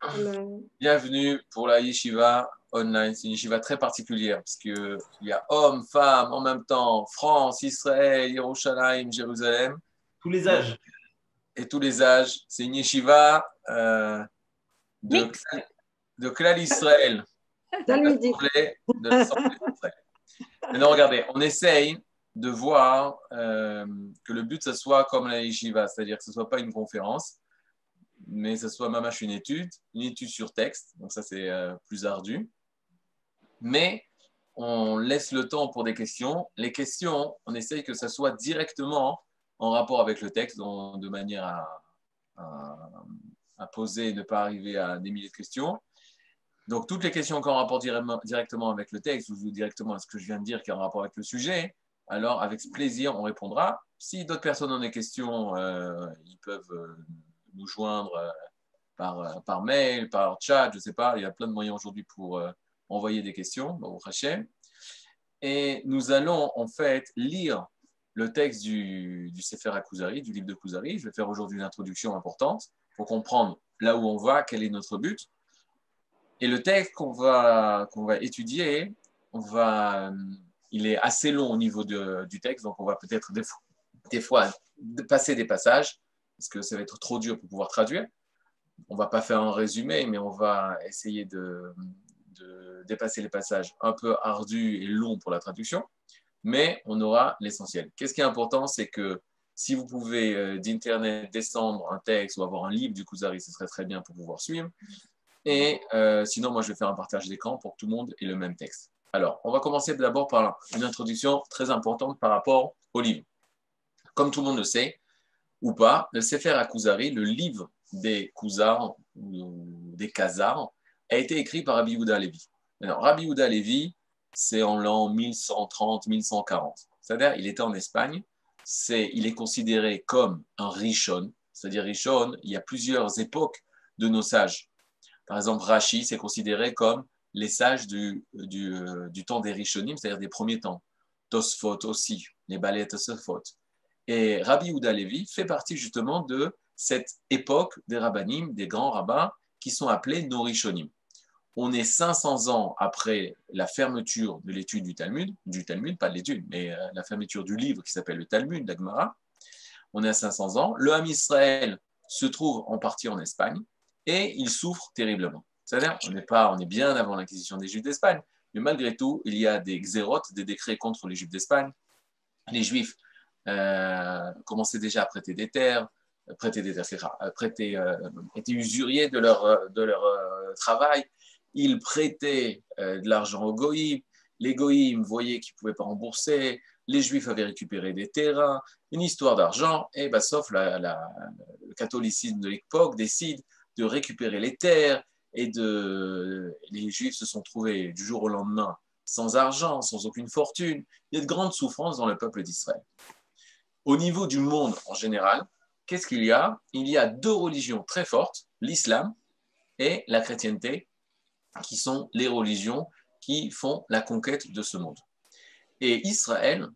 Amen. Bienvenue pour la yeshiva online. C'est une yeshiva très particulière parce qu'il y a hommes, femmes en même temps, France, Israël, Yerushalayim, Jérusalem Tous les âges. et tous les âges. C'est une yeshiva euh, de, de Klal Israël. De. Maintenant, regardez, on essaye de voir euh, que le but, ce soit comme la yeshiva, c'est-à-dire que ce ne soit pas une conférence, mais ce soit mamache une étude, une étude sur texte, donc ça c'est euh, plus ardu. Mais on laisse le temps pour des questions. Les questions, on essaye que ça soit directement en rapport avec le texte, donc de manière à, poser et ne pas arriver à des milliers de questions. Donc, toutes les questions qui ont rapport directement avec le texte ou directement à ce que je viens de dire qui a un rapport avec le sujet, alors avec plaisir, on répondra. Si d'autres personnes ont des questions, euh, ils peuvent euh, nous joindre euh, par, euh, par mail, par chat, je ne sais pas. Il y a plein de moyens aujourd'hui pour euh, envoyer des questions, au Hachem. Et nous allons en fait lire le texte du, du Sefer HaKuzari, du livre de Kuzari. Je vais faire aujourd'hui une introduction importante pour comprendre là où on va, quel est notre but. Et le texte qu'on va, qu'on va étudier, on va, il est assez long au niveau de- du texte, donc on va peut-être des fois, des fois passer des passages, parce que ça va être trop dur pour pouvoir traduire. On va pas faire un résumé, mais on va essayer de, dépasser les passages un peu ardus et longs pour la traduction, mais on aura l'essentiel. Qu'est-ce qui est important, c'est que si vous pouvez euh, d'Internet descendre un texte ou avoir un livre du Kuzari, ce serait très bien pour pouvoir suivre. Et euh, sinon, moi, je vais faire un partage d'écran pour que tout le monde ait le même texte. Alors, on va commencer d'abord par une introduction très importante par rapport au livre. Comme tout le monde le sait, ou pas, le Sefer HaKuzari, le livre des Kuzars ou des Khazars, a été écrit par Rabbi Yehuda Levi. Alors, Rabbi Yehuda Levi, c'est en l'an 1130-1140. C'est-à-dire, il était en Espagne. Il est considéré comme un Rishon. C'est-à-dire, Rishon, il y a plusieurs époques de nos sages. Par exemple, Rashi, c'est considéré comme les sages du, du, euh, du temps des Rishonim, c'est-à-dire des premiers temps. Tosfot aussi, les balais Tosfot. Et Rabbi Yehuda Levi fait partie justement de cette époque des rabbanim, des grands rabbins, qui sont appelés nos Rishonim. On est 500 ans après la fermeture de l'étude du Talmud, du Talmud, pas de l'étude, mais euh, la fermeture du livre qui s'appelle le Talmud, la Gemara. On est à 500 ans. Le Ham Israël se trouve en partie en Espagne et il souffre terriblement. C'est-à-dire, on est bien avant l'acquisition des Juifs d'Espagne, mais malgré tout, il y a des xérotes, des décrets contre les Juifs d'Espagne. Les Juifs euh, commençaient déjà à prêter des terres, prêter des terres, prêter, euh, étaient usuriers de leur, euh, de leur travail. Ils prêtaient de l'argent aux goïms. Les goïms voyaient qu'ils ne pouvaient pas rembourser. Les Juifs avaient récupéré des terrains. Une histoire d'argent. Et bah, sauf le catholicisme de l'époque décide de récupérer les terres et de les Juifs se sont trouvés du jour au lendemain sans argent, sans aucune fortune. Il y a de grandes souffrances dans le peuple d'Israël. Au niveau du monde en général, qu'est-ce qu'il y a? Il y a deux religions très fortes, l'islam et la chrétienté, qui sont les religions qui font la conquête de ce monde. Et Israël,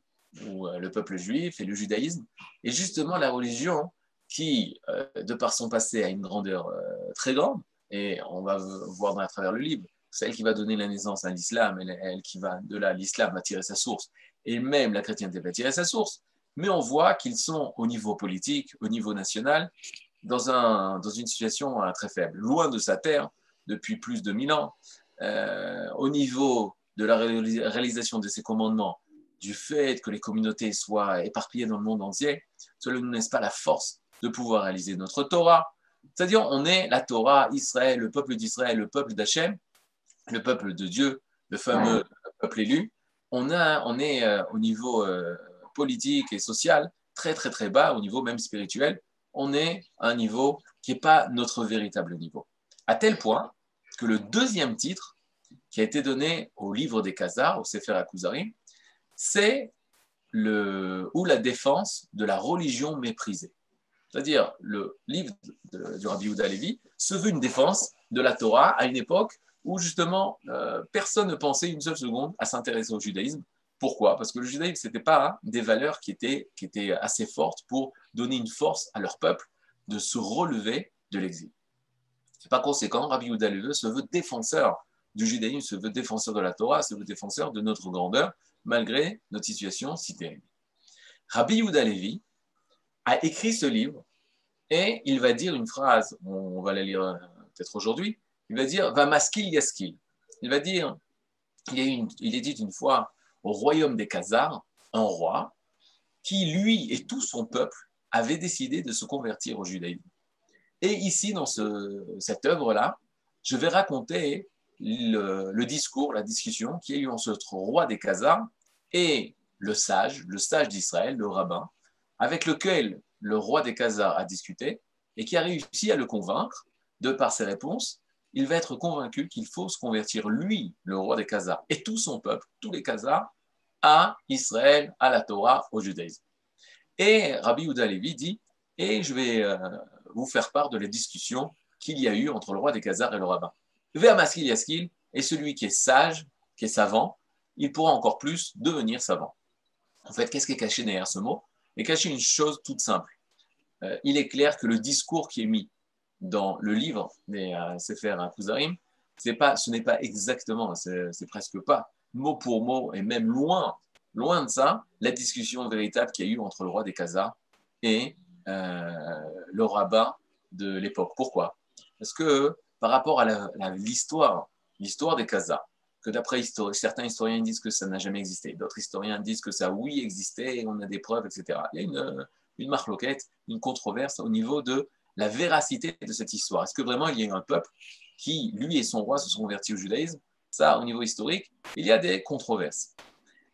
ou le peuple juif et le judaïsme, est justement la religion qui, euh, de par son passé, a une grandeur euh, très grande, et on va voir à travers le livre, c'est elle qui va donner la naissance à l'islam, elle, elle qui va, de là, l'islam va tirer sa source, et même la chrétienté va tirer sa source, mais on voit qu'ils sont au niveau politique, au niveau national, dans, un, dans une situation euh, très faible, loin de sa terre depuis plus de mille ans, euh, au niveau de la réalisation de ses commandements, du fait que les communautés soient éparpillées dans le monde entier, cela ne nous laisse pas la force de pouvoir réaliser notre Torah. C'est-à-dire, on est la Torah, Israël, le peuple d'Israël, le peuple d'Hachem, le peuple de Dieu, le fameux peuple élu. On, a, on est euh, au niveau euh, politique et social très, très, très bas, au niveau même spirituel. On est à un niveau qui n'est pas notre véritable niveau. À tel point que le deuxième titre qui a été donné au livre des Khazars, au Sefer HaKuzari, c'est le, ou la défense de la religion méprisée. C'est-à-dire, le livre du Rabbi Yehuda Levi se veut une défense de la Torah à une époque où justement euh, personne ne pensait une seule seconde à s'intéresser au judaïsme. Pourquoi? Parce que le judaïsme, ce n'était pas hein, des valeurs qui étaient, qui étaient assez fortes pour donner une force à leur peuple de se relever de l'exil. Par conséquent, Rabbi Yehuda se veut défenseur du judaïsme, se veut défenseur de la Torah, se veut défenseur de notre grandeur, malgré notre situation si terrible. Rabbi Yehuda a écrit ce livre et il va dire une phrase, on va la lire euh, peut-être aujourd'hui, il va dire Va maskil yaskil. Il va dire il il est dit une fois au royaume des Khazars, un roi qui, lui et tout son peuple, avait décidé de se convertir au judaïsme. Et ici, dans cette œuvre-là, je vais raconter le, discours, la discussion qui a eu entre ce roi des Khazars et le sage, le sage d'Israël, le rabbin, avec lequel le roi des Khazars a discuté et qui a réussi à le convaincre, de par ses réponses, il va être convaincu qu'il faut se convertir, lui, le roi des Khazars, et tout son peuple, tous les Khazars, à Israël, à la Torah, au judaïsme. Et Rabbi Yehuda Levi dit, et je vais euh, vous faire part de la discussion qu'il y a eu entre le roi des Khazars et le rabbin. Ve'amaskil yaskil, et celui qui est sage, qui est savant, il pourra encore plus devenir savant. En fait, qu'est-ce qui est caché derrière ce mot? Il est caché une chose toute simple. Euh, il est clair que le discours qui est mis dans le livre des euh, Sefer Kuzarim, pas, ce n'est pas exactement, c'est presque pas mot pour mot, et même loin, loin de ça, la discussion véritable qu'il y a eu entre le roi des Khazars et euh, le rabbin de l'époque. Pourquoi? Parce que par rapport à l'histoire, l'histoire des Khazars, que d'après certains historiens disent que ça n'a jamais existé, d'autres historiens disent que ça oui existait, on a des preuves, etc. Il y a une, une marloquette, une controverse au niveau de la véracité de cette histoire. Est-ce que vraiment il y a eu un peuple qui, lui et son roi, se sont convertis au judaïsme? Ça, au niveau historique, il y a des controverses.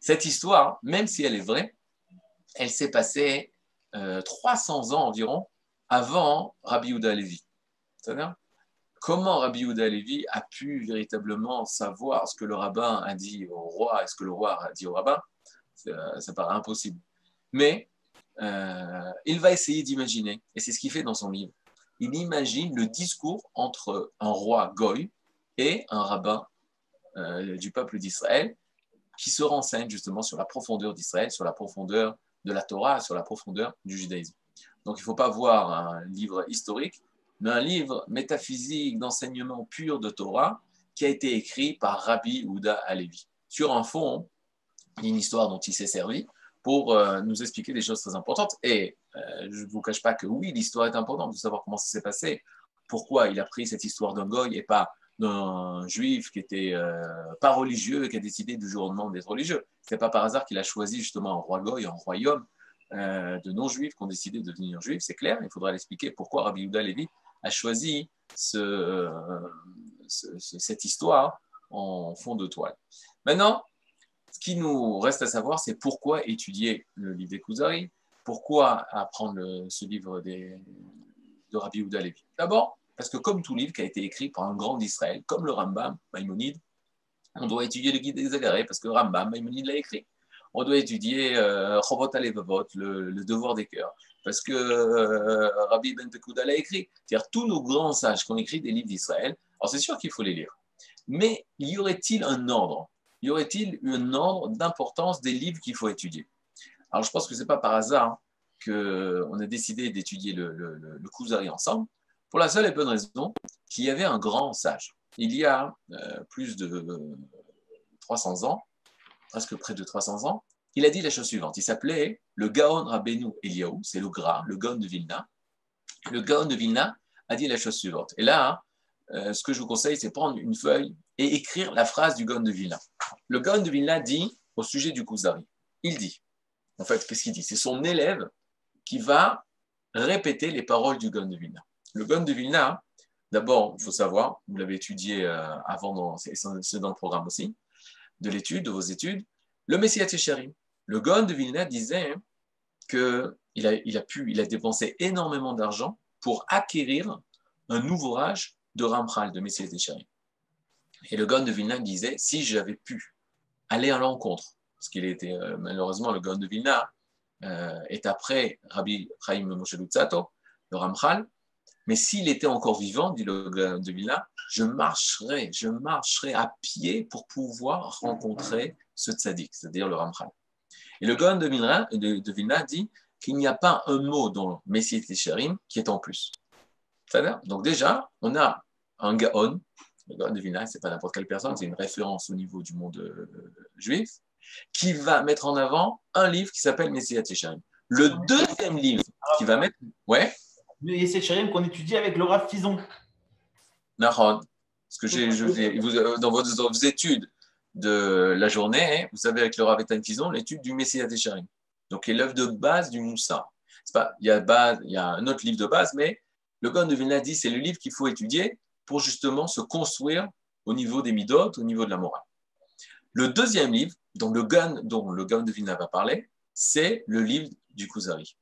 Cette histoire, même si elle est vraie, elle s'est passée 300 euh, ans environ avant Rabbi Yehuda Levi. Comment Rabbi Yehuda Levi a pu véritablement savoir ce que le rabbin a dit au roi et ce que le roi a dit au rabbin? Ça, ça paraît impossible. Mais euh, il va essayer d'imaginer, et c'est ce qu'il fait dans son livre. Il imagine le discours entre un roi Goy et un rabbin euh, du peuple d'Israël qui se renseigne justement sur la profondeur d'Israël, sur la profondeur de la Torah, sur la profondeur du judaïsme. Donc il ne faut pas voir un livre historique, mais un livre métaphysique d'enseignement pur de Torah qui a été écrit par Rabbi Ouda Alevi. Sur un fond, une histoire dont il s'est servi, pour euh, nous expliquer des choses très importantes. Et euh, je ne vous cache pas que oui, l'histoire est importante de savoir comment ça s'est passé, pourquoi il a pris cette histoire d'un goy et pas d'un juif qui était euh, pas religieux et qui a décidé du jour au lendemain d'être religieux. C'est pas par hasard qu'il a choisi justement un roi goy, un royaume de non-juifs qui ont décidé de devenir juifs, c'est clair. Il faudra l'expliquer pourquoi Rabbi Yehuda Levi a choisi ce, cette histoire en fond de toile. Maintenant, ce qui nous reste à savoir, c'est pourquoi étudier le livre des Kuzari, pourquoi apprendre ce livre de Rabbi Yehuda Levi. D'abord, parce que comme tout livre qui a été écrit par un grand d'Israël, comme le Rambam, Maïmonide, on doit étudier le guide des agarrés parce que Rambam, Maïmonide l'a écrit. On doit étudier euh, le, le, devoir des cœurs, parce que euh, Rabbi Ben Pekouda l'a écrit. C'est-à-dire tous nos grands sages qui ont écrit des livres d'Israël, alors c'est sûr qu'il faut les lire. Mais y aurait-il un ordre y aurait-il un ordre d'importance des livres qu'il faut étudier? Alors, je pense que ce n'est pas par hasard qu'on a décidé d'étudier le, le, ensemble, pour la seule et bonne raison qu'il y avait un grand sage. Il y a euh, plus de 300 ans, presque près de 300 ans, il a dit la chose suivante. Il s'appelait le Gaon Rabbeinu Eliaou, c'est le Gras, le Gaon de Vilna. Le Gaon de Vilna a dit la chose suivante. Et là, euh, ce que je vous conseille, c'est prendre une feuille et écrire la phrase du Gaon de Vilna. Le Gaon de Vilna dit au sujet du Kuzari, il dit, en fait, qu'est-ce qu'il dit? C'est son élève qui va répéter les paroles du Gaon de Vilna. Le Gaon de Vilna, d'abord, il faut savoir, vous l'avez étudié euh, avant, c'est dans le programme aussi, de l'étude, de vos études, le Messiah Técharim. Le Gaon de Vilna disait qu'il a, il a pu, il a dépensé énormément d'argent pour acquérir un ouvrage de Ramchal, de Messias Técharim. Et le Gaon de Vilna disait si j'avais pu aller à l'encontre, parce qu'il était euh, malheureusement le Gaon de Vilna euh, est après Rabbi Chaim Moshe Lutzato, le Ramchal, mais s'il était encore vivant, dit le Gaon de Vilna, je marcherais, je marcherais à pied pour pouvoir rencontrer ce tzaddik, c'est-à-dire le Ramchal. Et le Gaon de Vilna, dit qu'il n'y a pas un mot dans Messias Técharim qui est en plus. Donc déjà, on a un Gaon, le Gaon de Vilna, c'est pas n'importe quelle personne, c'est une référence au niveau du monde euh, juif, qui va mettre en avant un livre qui s'appelle Messiah Yesharim. Le deuxième livre qui va mettre. Ouais Le Yesharim qu'on étudie avec Laura Fison. Nahon. Parce que j'ai, vous, dans vos, études de la journée, vous savez, avec Laura Vetan Fison, l'étude du Messiah Yesharim. Donc, qui est l'œuvre de base du Moussa. Pas, il, y a base, il y a un autre livre de base, mais le Gaon de Vilna dit c'est le livre qu'il faut étudier pour justement se construire au niveau des midotes, au niveau de la morale. Le deuxième livre, dont le Gaon, dont le de Vilna va parler, c'est le livre du Kuzari.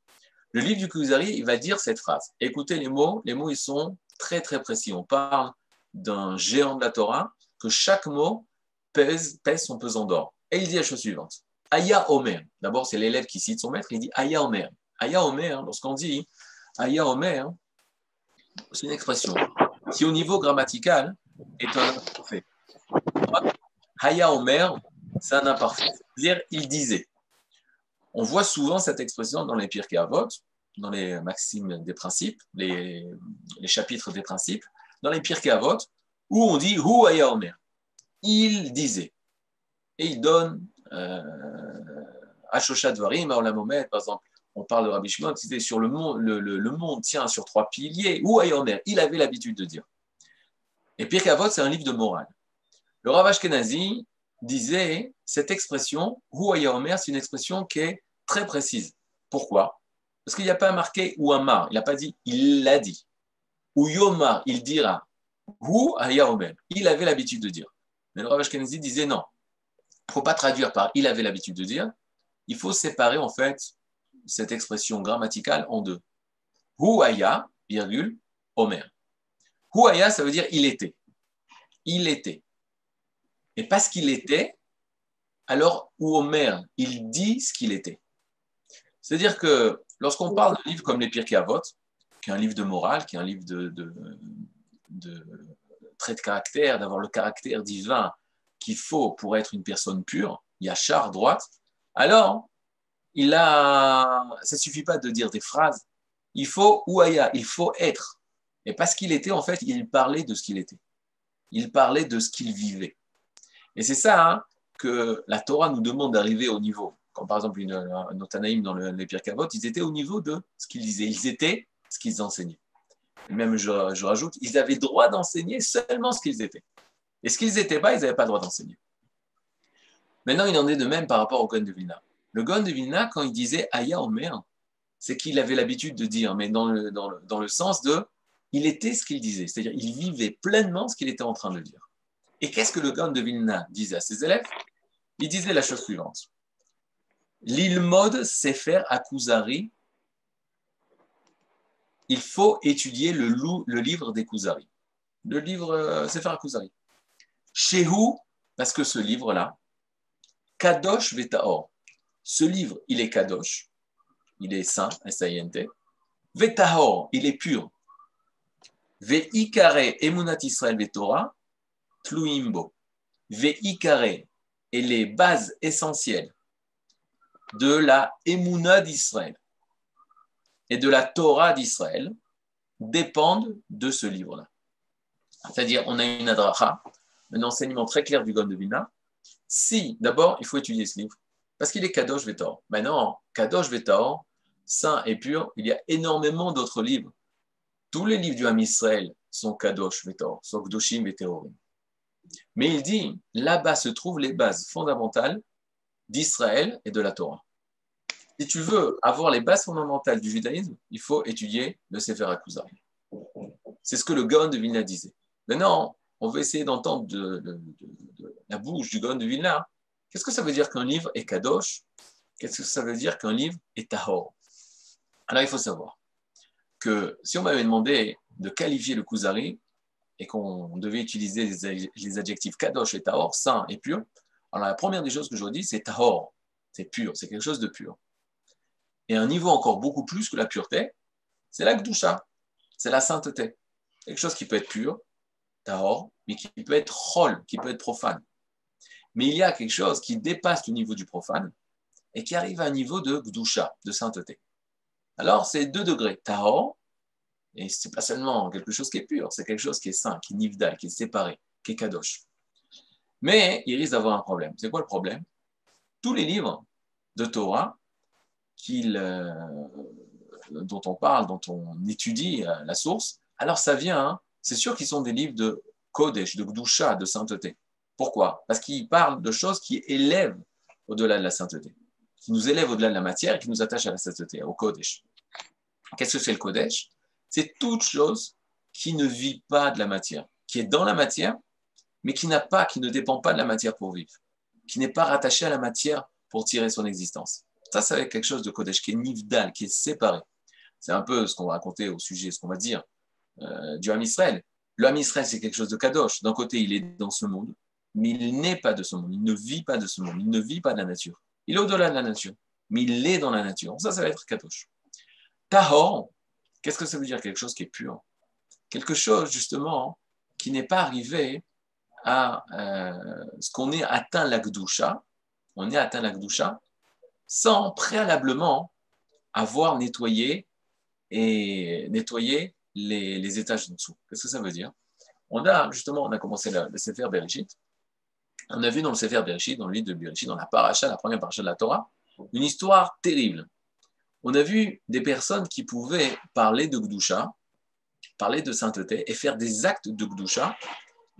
Le livre du Kuzari, il va dire cette phrase. Écoutez les mots, les mots ils sont très très précis. On parle d'un géant de la Torah, que chaque mot pèse, pèse son pesant d'or. Et il dit la chose suivante. Aya Omer. D'abord, c'est l'élève qui cite son maître, il dit Aya Omer. Aya Omer, lorsqu'on dit Aya Omer, c'est une expression qui, au niveau grammatical, est un imparfait. Aya Omer, c'est un imparfait. C'est-à-dire, il disait. On voit souvent cette expression dans les Pirkei Avot, dans les maximes des principes, les, chapitres des principes, dans les Pirkei Avot, où on dit Hu Aya Omer. Il disait. Et il donne euh, Ashoshat Varim, Omer, par exemple, on parle de Rabbi Shimon, c'était sur le monde, le, monde tient sur trois piliers, ou Ayomer, il avait l'habitude de dire. Et Pirkei Avot, c'est un livre de morale. Le Rav Ashkenazi disait, cette expression, ou Ayomer, c'est une expression qui est très précise. Pourquoi? Parce qu'il n'y a pas marqué ou Amar, il n'a pas dit, il l'a dit. Ou Yomar, il dira. Ou Ayomer, il avait l'habitude de dire. Mais le Rav Ashkenazi disait non. Il ne faut pas traduire par il avait l'habitude de dire. Il faut séparer en fait cette expression grammaticale en deux. Huaya, virgule, Omer. Huaya, ça veut dire il était. Il était. Et parce qu'il était, alors ou il dit ce qu'il était. C'est-à-dire que lorsqu'on parle d'un livre comme les Pirkei Avot, qui est un livre de morale, qui est un livre de, de, de trait de caractère, d'avoir le caractère divin qu'il faut pour être une personne pure, il y a char droite, alors il a, ça suffit pas de dire des phrases. Il faut ouaya, il faut être. Et parce qu'il était, en fait, il parlait de ce qu'il était. Il parlait de ce qu'il vivait. Et c'est ça hein, que la Torah nous demande d'arriver au niveau. Comme par exemple, une, un dans le, les Pirkei ils étaient au niveau de ce qu'ils disaient. Ils étaient ce qu'ils enseignaient. Et même, je, rajoute, ils avaient droit d'enseigner seulement ce qu'ils étaient. Et ce qu'ils n'étaient pas, ils n'avaient pas le droit d'enseigner. Maintenant, il en est de même par rapport au Cohen de Vilna. Le Gon de Vilna, quand il disait Aya Omer, c'est qu'il avait l'habitude de dire, mais dans le, sens de il était ce qu'il disait, c'est-à-dire il vivait pleinement ce qu'il était en train de dire. Et qu'est-ce que le Gon de Vilna disait à ses élèves? Il disait la chose suivante L'Ilmod Sefer Akuzari, il faut étudier le, livre des Kuzari. Le livre euh, Sefer Akuzari. Shehu, parce que ce livre-là, Kadosh Vetaor, ce livre, il est kadosh, il est saint, S-A-I-N-T. Vetahor, il est pur. Veikare emunat Israël vetora, tluimbo. Veikare et les bases essentielles de la emuna d'Israël et de la Torah d'Israël dépendent de ce livre-là. C'est-à-dire, on a une adracha, un enseignement très clair du Gon de Vina. Si, d'abord, il faut étudier ce livre. Parce qu'il est Kadosh Vetor. Maintenant, Kadosh Vetor, saint et pur, il y a énormément d'autres livres. Tous les livres du Ham Israël sont Kadosh Vetor, sont Kdoshim et Mais il dit, là-bas se trouvent les bases fondamentales d'Israël et de la Torah. Si tu veux avoir les bases fondamentales du judaïsme, il faut étudier le Sefer HaKuzari. C'est ce que le Gaon de Vilna disait. Maintenant, on veut essayer d'entendre de, la bouche du Gaon de Vilna Qu'est-ce que ça veut dire qu'un livre est kadosh? Qu'est-ce que ça veut dire qu'un livre est tahor? Alors il faut savoir que si on m'avait demandé de qualifier le kuzari et qu'on devait utiliser les adjectifs kadosh et tahor, saint et pur, alors la première des choses que je dis, c'est tahor, c'est pur, c'est quelque chose de pur. Et un niveau encore beaucoup plus que la pureté, c'est la gdusha, c'est la sainteté. Quelque chose qui peut être pur, tahor, mais qui peut être chol, qui peut être profane mais il y a quelque chose qui dépasse le niveau du profane et qui arrive à un niveau de gdusha, de sainteté. Alors, c'est deux degrés, tahor Et c'est pas seulement quelque chose qui est pur, c'est quelque chose qui est saint, qui est nivdal, qui est séparé, qui est kadosh. Mais il risque d'avoir un problème. C'est quoi le problème? Tous les livres de Torah euh, dont on parle, dont on étudie euh, la source, alors ça vient, hein, c'est sûr qu'ils sont des livres de Kodesh, de Gdusha, de sainteté. Pourquoi? Parce qu'ils parlent de choses qui élèvent au-delà de la sainteté, qui nous élèvent au-delà de la matière et qui nous attachent à la sainteté, au Kodesh. Qu'est-ce que c'est le Kodesh? C'est toute chose qui ne vit pas de la matière, qui est dans la matière, mais qui n'a pas, qui ne dépend pas de la matière pour vivre, qui n'est pas rattaché à la matière pour tirer son existence. Ça, c'est quelque chose de Kodesh qui est nivdal, qui est séparé. C'est un peu ce qu'on va raconter au sujet, ce qu'on va dire euh, du Ham Israël. Le Ham Israël, c'est quelque chose de Kadosh. D'un côté, il est dans ce monde, mais il n'est pas de ce monde. Il ne vit pas de ce monde. Il ne vit pas de la nature. Il est au-delà de la nature, mais il est dans la nature. Ça, ça va être Kadosh. Tahor, qu'est-ce que ça veut dire Quelque chose qui est pur? Quelque chose, justement, qui n'est pas arrivé à euh, ce qu'on est atteint l'Akdusha. On est atteint l'Akdusha sans préalablement avoir nettoyé et nettoyer les, étages en dessous. Qu'est-ce que ça veut dire? On a justement, on a commencé le, le Sefer Bereshit. On a vu dans le Sefer Bereshit, dans le livre de Bereshit, dans la paracha, la première paracha de la Torah, une histoire terrible. On a vu des personnes qui pouvaient parler de Gdusha, parler de sainteté et faire des actes de Gdusha,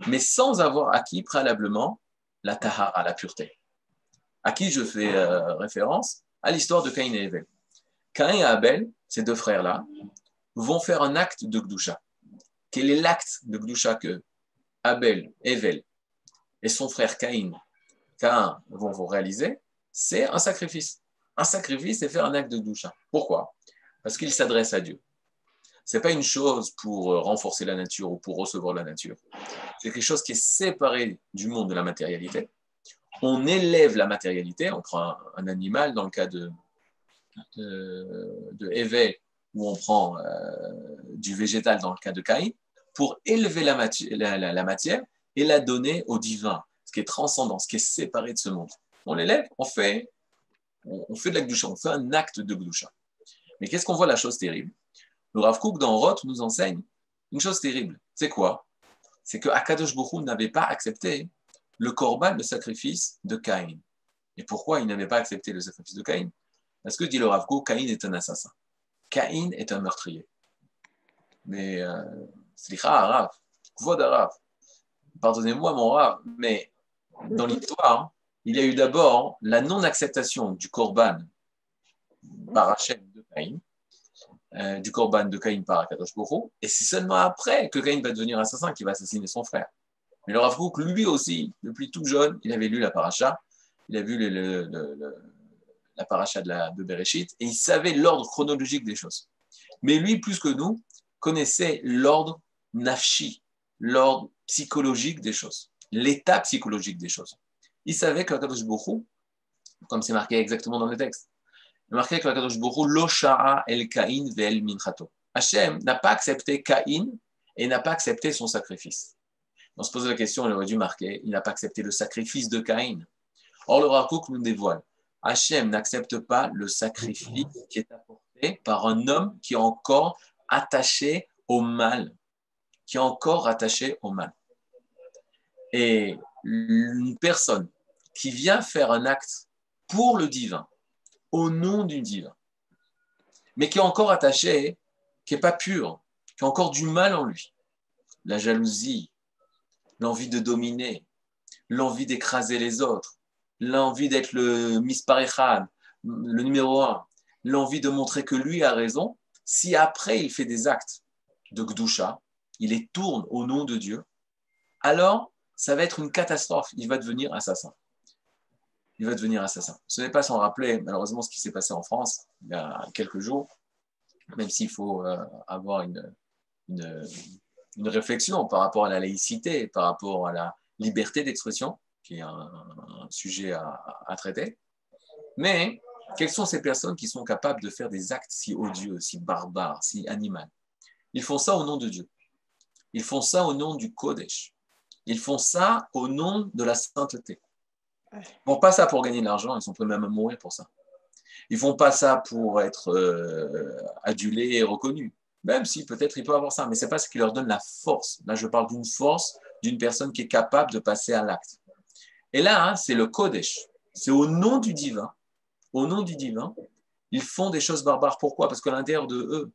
mais sans avoir acquis préalablement la tahara, la pureté. À qui je fais euh, référence? À l'histoire de Caïn et Abel. Caïn et Abel, ces deux frères-là, vont faire un acte de Gdusha. Quel est l'acte de Gdusha que Abel, Evel et son frère Caïn, Caïn vont vous réaliser C'est un sacrifice. Un sacrifice, c'est faire un acte de Gdusha. Pourquoi? Parce qu'il s'adresse à Dieu. Ce n'est pas une chose pour euh, renforcer la nature ou pour recevoir la nature. C'est quelque chose qui est séparé du monde de la matérialité. On élève la matérialité, on prend un, animal dans le cas de, de, de où on prend euh, du végétal dans le cas de Caïn, pour élever la, matière et la donner au divin, ce qui est transcendant, ce qui est séparé de ce monde. On l'élève, on fait, on, fait de la gdusha, on fait un acte de gdusha. Mais qu'est-ce qu'on voit la chose terrible? Le Rav Kook dans Roth nous enseigne une chose terrible. C'est quoi? C'est que Akadosh Baruch n'avait pas accepté le korban, le sacrifice de Caïn. Et pourquoi il n'avait pas accepté le sacrifice de Caïn? Parce que, dit le Rav Kook, Caïn est un assassin. Caïn est un meurtrier. Mais, euh, slicha Rav, kvod Rav, pardonnez-moi mon Rav, mais dans l'histoire, il y a eu d'abord la non-acceptation du korban par Hachem de Caïn, euh, du korban de Caïn par Akadosh et c'est seulement après que Caïn va devenir assassin qui va assassiner son frère. Mais le Rav lui aussi, depuis tout jeune, il avait lu la paracha, il a vu la paracha de, de Bereshit, et il savait l'ordre chronologique des choses. Mais lui, plus que nous, connaissait l'ordre nafshi, l'ordre psychologique des choses, l'état psychologique des choses. Il savait que Kadosh comme c'est marqué exactement dans le texte, il marqué que Kadosh lo el Kain ve'el minchato. Hachem n'a pas accepté Caïn et n'a pas accepté son sacrifice. On se pose la question, il aurait dû marquer, il n'a pas accepté le sacrifice de Caïn. Or, le Rakouk nous dévoile Hachem n'accepte pas le sacrifice qui est apporté par un homme qui est encore attaché au mal, qui est encore attaché au mal. Et une personne qui vient faire un acte pour le divin, au nom du divin, mais qui est encore attaché, qui n'est pas pur, qui a encore du mal en lui, la jalousie, l'envie de dominer, l'envie d'écraser les autres, l'envie d'être le Misparechad, le numéro un, l'envie de montrer que lui a raison, si après il fait des actes de Gdusha, il les tourne au nom de Dieu, alors ça va être une catastrophe. Il va devenir assassin. Il va devenir assassin. Ce n'est pas sans rappeler, malheureusement, ce qui s'est passé en France il y a quelques jours, même s'il faut euh, avoir une, une réflexion par rapport à la laïcité, par rapport à la liberté d'expression qui est un, sujet à, traiter. Mais quelles sont ces personnes qui sont capables de faire des actes si odieux, si barbares, si animaux? Ils font ça au nom de Dieu. Ils font ça au nom du Kodesh. Ils font ça au nom de la sainteté. Ils ne font pas ça pour gagner de l'argent, ils sont prêts même à mourir pour ça. Ils ne font pas ça pour être euh, adulés et reconnus. Même si peut-être il peut avoir ça, mais ce n'est pas ce qui leur donne la force. Là, je parle d'une force d'une personne qui est capable de passer à l'acte. Et là, hein, c'est le Kodesh. C'est au nom du divin. Au nom du divin, ils font des choses barbares. Pourquoi? Parce qu'à l'intérieur de eux,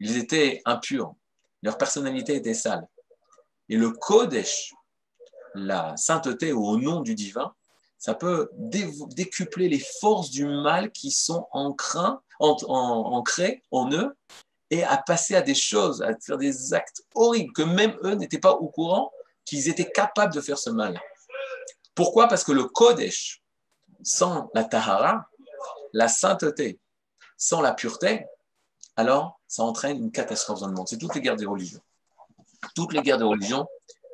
ils étaient impurs. Leur personnalité était sale. Et le Kodesh, la sainteté au nom du divin, ça peut décupler les forces du mal qui sont ancrées en eux et à passer à des choses, à faire des actes horribles que même eux n'étaient pas au courant qu'ils étaient capables de faire ce mal. Pourquoi? Parce que le Kodesh, sans la Tahara, la sainteté, sans la pureté, alors ça entraîne une catastrophe dans le monde. C'est toutes les guerres des religions. Toutes les guerres des religions,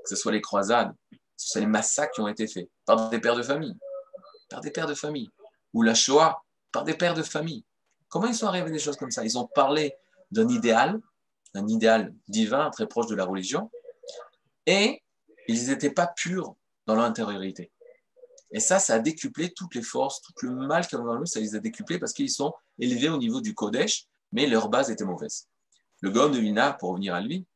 que ce soit les croisades, que ce soit les massacres qui ont été faits par des pères de famille, par des pères de famille, ou la Shoah par des pères de famille. Comment ils sont arrivés à des choses comme ça? Ils ont parlé d'un idéal, un idéal divin très proche de la religion, et ils n'étaient pas purs dans leur intériorité. Et ça, ça a décuplé toutes les forces, tout le mal qu'ils ont dans eux, ça les a décuplés parce qu'ils sont élevés au niveau du Kodesh, mais leur base était mauvaise. Le Gaon de Vina, pour revenir à lui,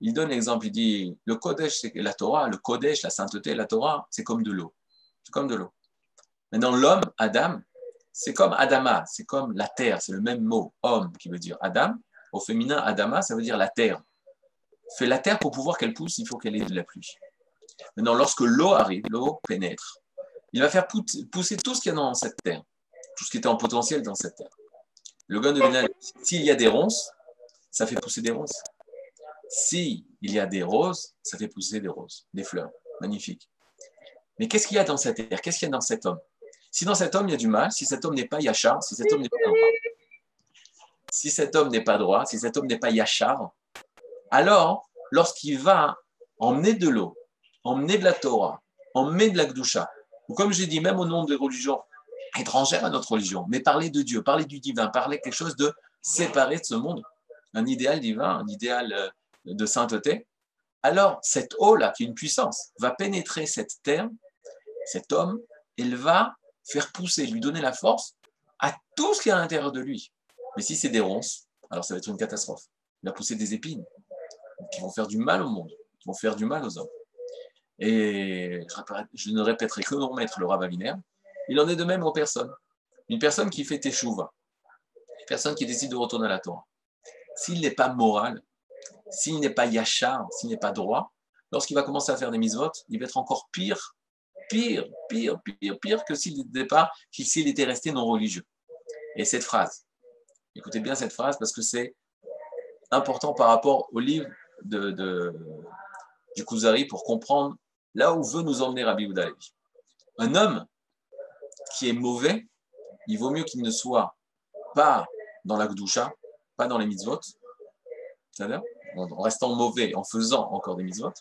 il donne l'exemple, il dit, le Kodesh, c'est la Torah, le Kodesh, la sainteté, la Torah, c'est comme de l'eau. C'est comme de l'eau. Maintenant, l'homme, Adam, c'est comme Adama, c'est comme la terre, c'est le même mot, homme, qui veut dire Adam. Au féminin, Adama, ça veut dire la terre. Fait la terre pour pouvoir qu'elle pousse, il faut qu'elle ait de la pluie. Maintenant, lorsque l'eau arrive, l'eau pénètre, il va faire pousser tout ce qu'il y a dans cette terre, tout ce qui était en potentiel dans cette terre. Le gars de s'il y a des ronces, ça fait pousser des ronces. S'il y a des roses, ça fait pousser des roses, des fleurs. Magnifique. Mais qu'est-ce qu'il y a dans cette terre? Qu'est-ce qu'il y a dans cet homme? Si dans cet homme il y a du mal, si cet homme n'est pas yachar, si cet homme n'est pas droit, si cet homme n'est pas droit, yachar, alors lorsqu'il va emmener de l'eau, emmener de la Torah, emmener de la Gdusha, ou comme j'ai dit, même au nom des religions étrangères à notre religion, mais parler de Dieu, parler du divin, parler quelque chose de séparé de ce monde, un idéal divin, un idéal euh, de sainteté, alors cette eau-là, qui est une puissance, va pénétrer cette terre, cet homme, elle va faire pousser, lui donner la force à tout ce qui est à l'intérieur de lui. Mais si c'est des ronces, alors ça va être une catastrophe. Il va pousser des épines qui vont faire du mal au monde, qui vont faire du mal aux hommes. Et je ne répéterai que mon maître, le rabbin il en est de même aux personnes. Une personne qui fait teshuva, une personne qui décide de retourner à la Torah, s'il n'est pas moral, s'il n'est pas yachar, s'il n'est pas droit, lorsqu'il va commencer à faire des mises il va être encore pire, pire, pire, pire, pire que s'il pas, s'il était resté non religieux. Et cette phrase, écoutez bien cette phrase parce que c'est important par rapport au livre de, du Kuzari pour comprendre là où veut nous emmener Rabbi Oudalevi. Un homme qui est mauvais, il vaut mieux qu'il ne soit pas dans la Gdusha, pas dans les mitzvot, c'est-à-dire en restant mauvais, en faisant encore des mitzvot,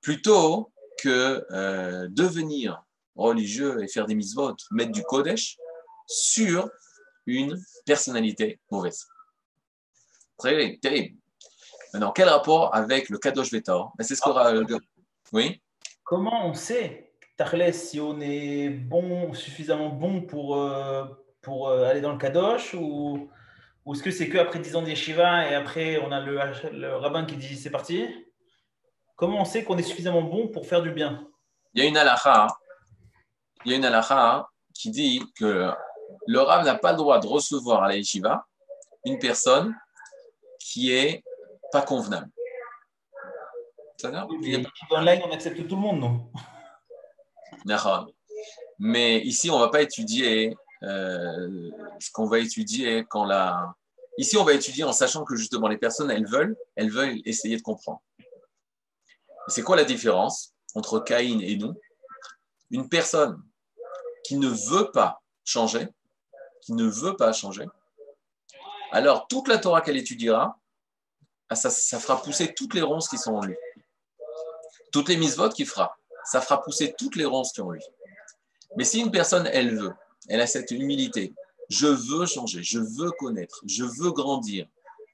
plutôt que euh, devenir religieux et faire des mitzvot, mettre du kodesh sur une personnalité mauvaise. Très terrible. Maintenant, quel rapport avec le Kadosh Vetor? Ben, C'est ce qu'aura. Oui Comment on sait, Tarles, si on est bon, suffisamment bon pour, euh, pour euh, aller dans le Kadosh ou, ou est-ce que c'est qu'après 10 ans d'Yeshiva et après on a le, le rabbin qui dit c'est parti? Comment on sait qu'on est suffisamment bon pour faire du bien? Il y a une halakha, il y a une halakha qui dit que le rabbin n'a pas le droit de recevoir à la yeshiva une personne qui est pas convenable. Online, on accepte tout le monde, non? Mais ici, on ne va pas étudier euh, ce qu'on va étudier quand la. Ici, on va étudier en sachant que justement les personnes, elles veulent, elles veulent essayer de comprendre. C'est quoi la différence entre Caïn et nous? Une personne qui ne veut pas changer, qui ne veut pas changer, alors toute la Torah qu'elle étudiera, ah, ça, ça, fera pousser toutes les ronces qui sont en lui. Toutes les votes qu'il fera, ça fera pousser toutes les ronces qui sont en lui. Mais si une personne, elle veut, elle a cette humilité, je veux changer, je veux connaître, je veux grandir,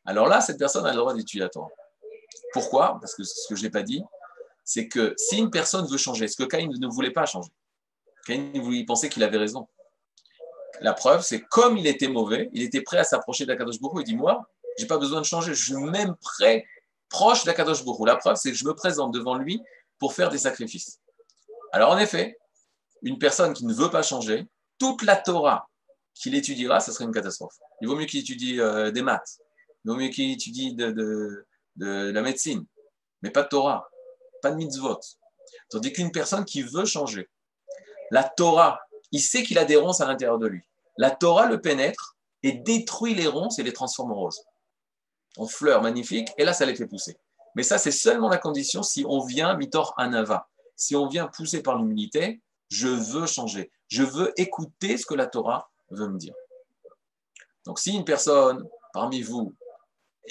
alors là, cette personne a le droit d'étudier la Torah. Pourquoi? Parce que ce que je n'ai pas dit, c'est que si une personne veut changer, ce que Caïn ne voulait pas changer, Caïn il pensait qu'il avait raison. La preuve, c'est comme il était mauvais, il était prêt à s'approcher d'Akadosh Baruch il dit Moi, Je n'ai pas besoin de changer. Je suis même prêt, proche d'Akadosh Bourou. La preuve, c'est que je me présente devant lui pour faire des sacrifices. Alors, en effet, une personne qui ne veut pas changer, toute la Torah qu'il étudiera, ce serait une catastrophe. Il vaut mieux qu'il étudie euh, des maths. Il vaut mieux qu'il étudie de, la médecine. Mais pas de Torah, pas de mitzvot. Tandis qu'une personne qui veut changer, la Torah, il sait qu'il a des ronces à l'intérieur de lui. La Torah le pénètre et détruit les ronces et les transforme en roses, en fleurs magnifiques, et là, ça les fait pousser. Mais ça, c'est seulement la condition si on vient mitor anava, si on vient pousser par l'humilité, je veux changer, je veux écouter ce que la Torah veut me dire. Donc, si une personne parmi vous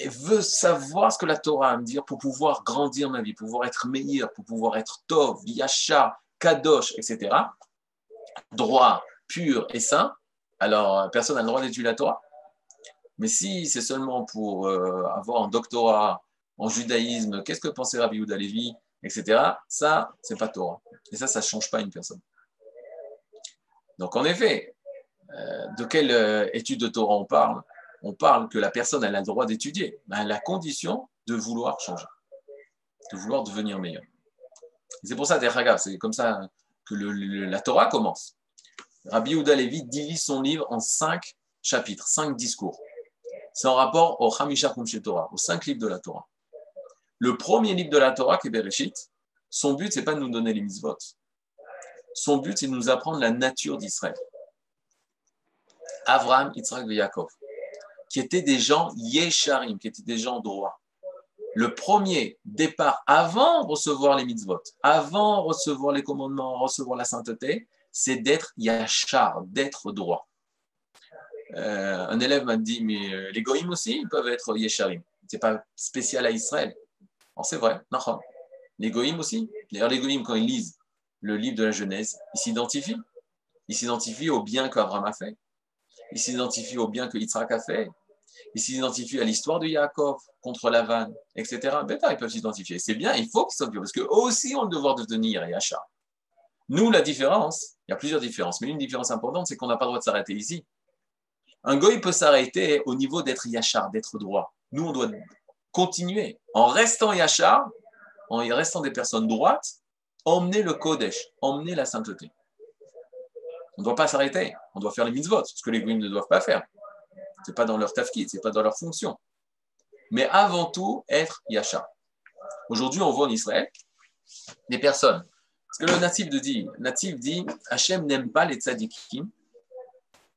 veut savoir ce que la Torah a à me dire pour pouvoir grandir ma vie, pour pouvoir être meilleur, pour pouvoir être tov, yasha, kadosh, etc., droit, pur et saint, alors personne n'a le droit d'étudier la Torah. Mais si c'est seulement pour euh, avoir un doctorat en judaïsme, qu'est-ce que pensait Rabbi Yehuda etc., ça, c'est pas Torah. Et ça, ça ne change pas une personne. Donc en effet, euh, de quelle euh, étude de Torah on parle? On parle que la personne a le droit d'étudier, mais elle a la condition de vouloir changer, de vouloir devenir meilleur. C'est pour ça, c'est comme ça que la Torah commence. Rabbi Yehuda Levi divise son livre en cinq chapitres, cinq discours. C'est en rapport au Hamisha Kumshe Torah, aux cinq livres de la Torah. Le premier livre de la Torah, qui est Bereshit, son but, c'est pas de nous donner les mitzvot. Son but, c'est de nous apprendre la nature d'Israël. Avraham, Yitzhak et Yaakov, qui étaient des gens yesharim, qui étaient des gens droits. Le premier départ, avant recevoir les mitzvot, avant recevoir les commandements, recevoir la sainteté, c'est d'être yachar, d'être droit. Euh, un élève m'a dit, mais euh, les goïms aussi, ils peuvent être yesharim. Ce n'est pas spécial à Israël. C'est vrai, les goïms aussi. D'ailleurs, les goïms, quand ils lisent le livre de la Genèse, ils s'identifient. Ils s'identifient au bien qu'Abraham a fait. Ils s'identifient au bien que Yitzhak a fait. Ils s'identifient à l'histoire de Yaakov contre Lavan, etc. ils peuvent s'identifier. C'est bien, il faut qu'ils s'identifient, parce qu'eux aussi ont le devoir de devenir Yachar. Nous, la différence, il y a plusieurs différences, mais une différence importante, c'est qu'on n'a pas le droit de s'arrêter ici. Un goy peut s'arrêter au niveau d'être Yachar, d'être droit. Nous, on doit continuer. En restant Yachar, en restant des personnes droites, emmener le Kodesh, emmener la sainteté. On ne doit pas s'arrêter. On doit faire les mitzvot, ce que les goyim ne doivent pas faire. Ce n'est pas dans leur tafkid, ce n'est pas dans leur fonction. Mais avant tout, être yachar. Aujourd'hui, on voit en Israël des personnes. Parce que le natif dit, natif dit Hachem n'aime pas les tzadikim.